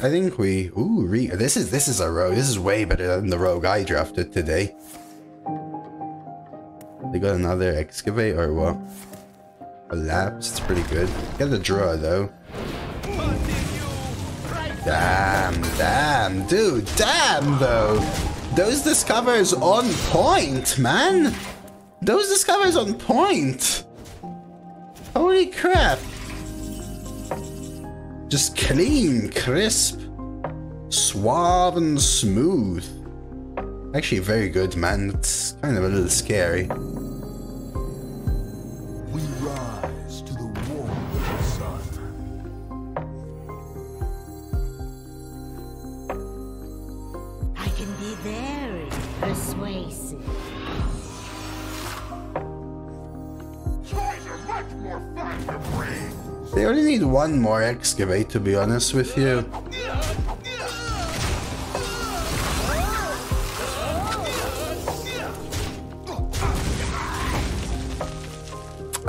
I think we ooh re this is this is a rogue. This is way better than the rogue I drafted today. They got another excavate or what? A lapse, it's pretty good. Get a draw though. Damn, damn, dude, damn though. Those discovers on point, man. Those discovers on point. Holy crap. Just clean, crisp, suave and smooth. Actually very good, man. It's kind of a little scary. One more excavate, to be honest with you.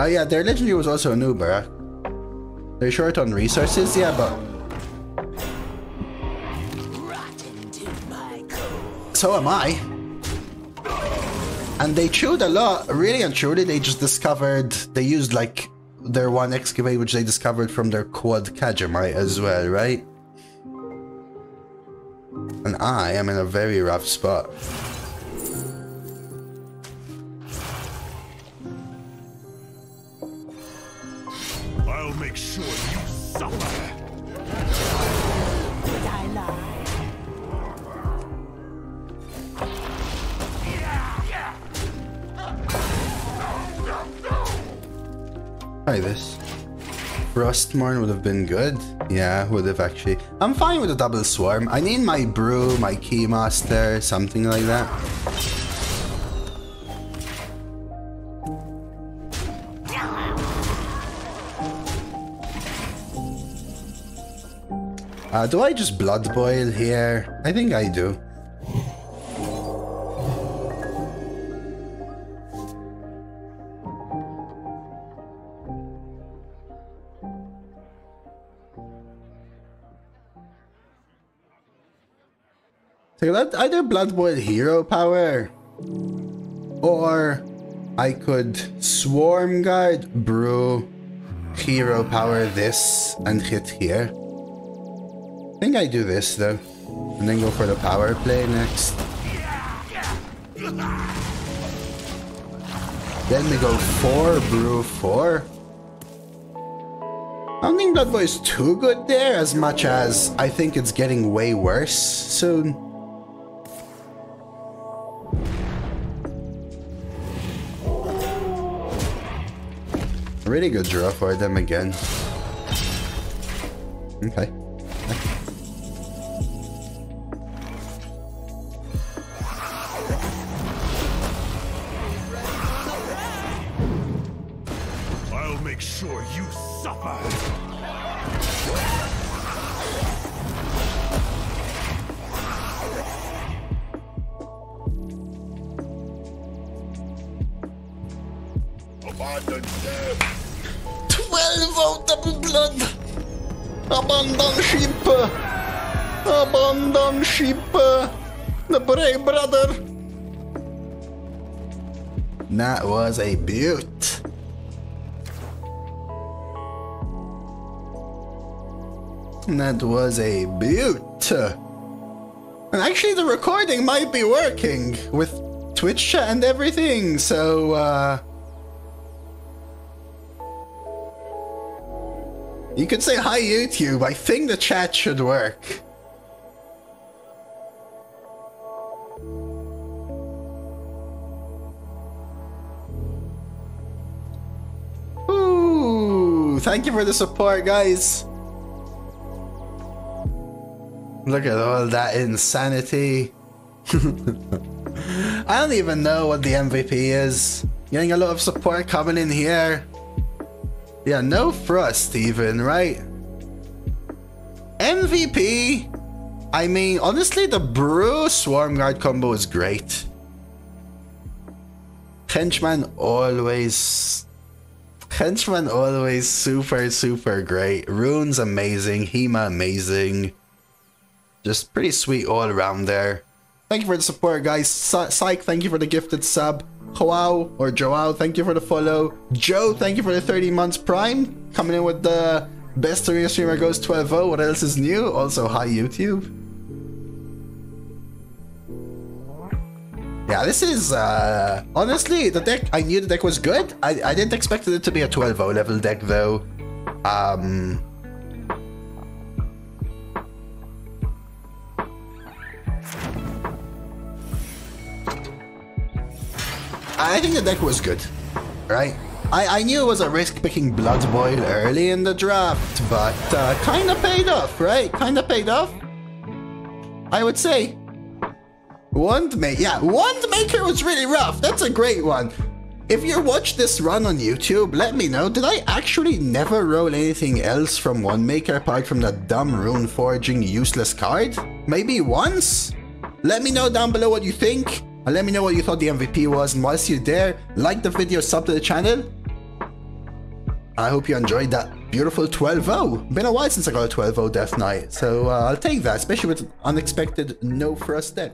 Oh yeah, their legendary was also an Uber. They're short on resources, yeah, but so am I. And they chewed a lot, really and truly. They just discovered they used like their one excavate, which they discovered from their quad Kajamite as well, right? And I am in a very rough spot. I'll make sure Try this. Frostmourne would have been good. Yeah, would have actually. I'm fine with a double swarm. I need my brew, my keymaster, something like that. Uh, do I just blood boil here? I think I do. So that either Blood Boil hero power, or I could Swarm Guard, Brew, hero power this, and hit here. I think I do this though, and then go for the power play next. Then we go 4, Brew 4. I don't think Blood Boil is too good there as much as I think it's getting way worse soon. Really good draw for them again. Okay. Was a beaut. That was a beaut. And actually the recording might be working with Twitch chat and everything, so uh You could say hi YouTube. I think the chat should work. Thank you for the support, guys. Look at all that insanity. (laughs) I don't even know what the MVP is. Getting a lot of support coming in here. Yeah, no Frost even, right? MVP? I mean, honestly, the Brew Swarm Guard combo is great. Henchman always... Henchman always super, super great. Runes amazing. Hema amazing. Just pretty sweet all around there. Thank you for the support, guys. Psych, thank you for the gifted sub. Joao or Joao, thank you for the follow. Joe, thank you for the 30 months prime. Coming in with the best arena streamer goes 12 -0. What else is new? Also, hi YouTube. Yeah, this is uh honestly the deck. I knew the deck was good. I, I didn't expect it to be a 12 level deck though. Um I think the deck was good, right? I, I knew it was a risk picking Blood Boil early in the draft, but uh, kind of paid off, right? Kind of paid off. I would say. Wand Maker. Yeah, Wand Maker was really rough. That's a great one. If you watch this run on YouTube, let me know. Did I actually never roll anything else from Wand Maker apart from that dumb rune forging useless card? Maybe once? Let me know down below what you think. And let me know what you thought the MVP was. And whilst you're there, like the video, sub to the channel. I hope you enjoyed that beautiful 12-0. Been a while since I got a 12-0 Death Knight, so uh, I'll take that, especially with an unexpected no frost deck.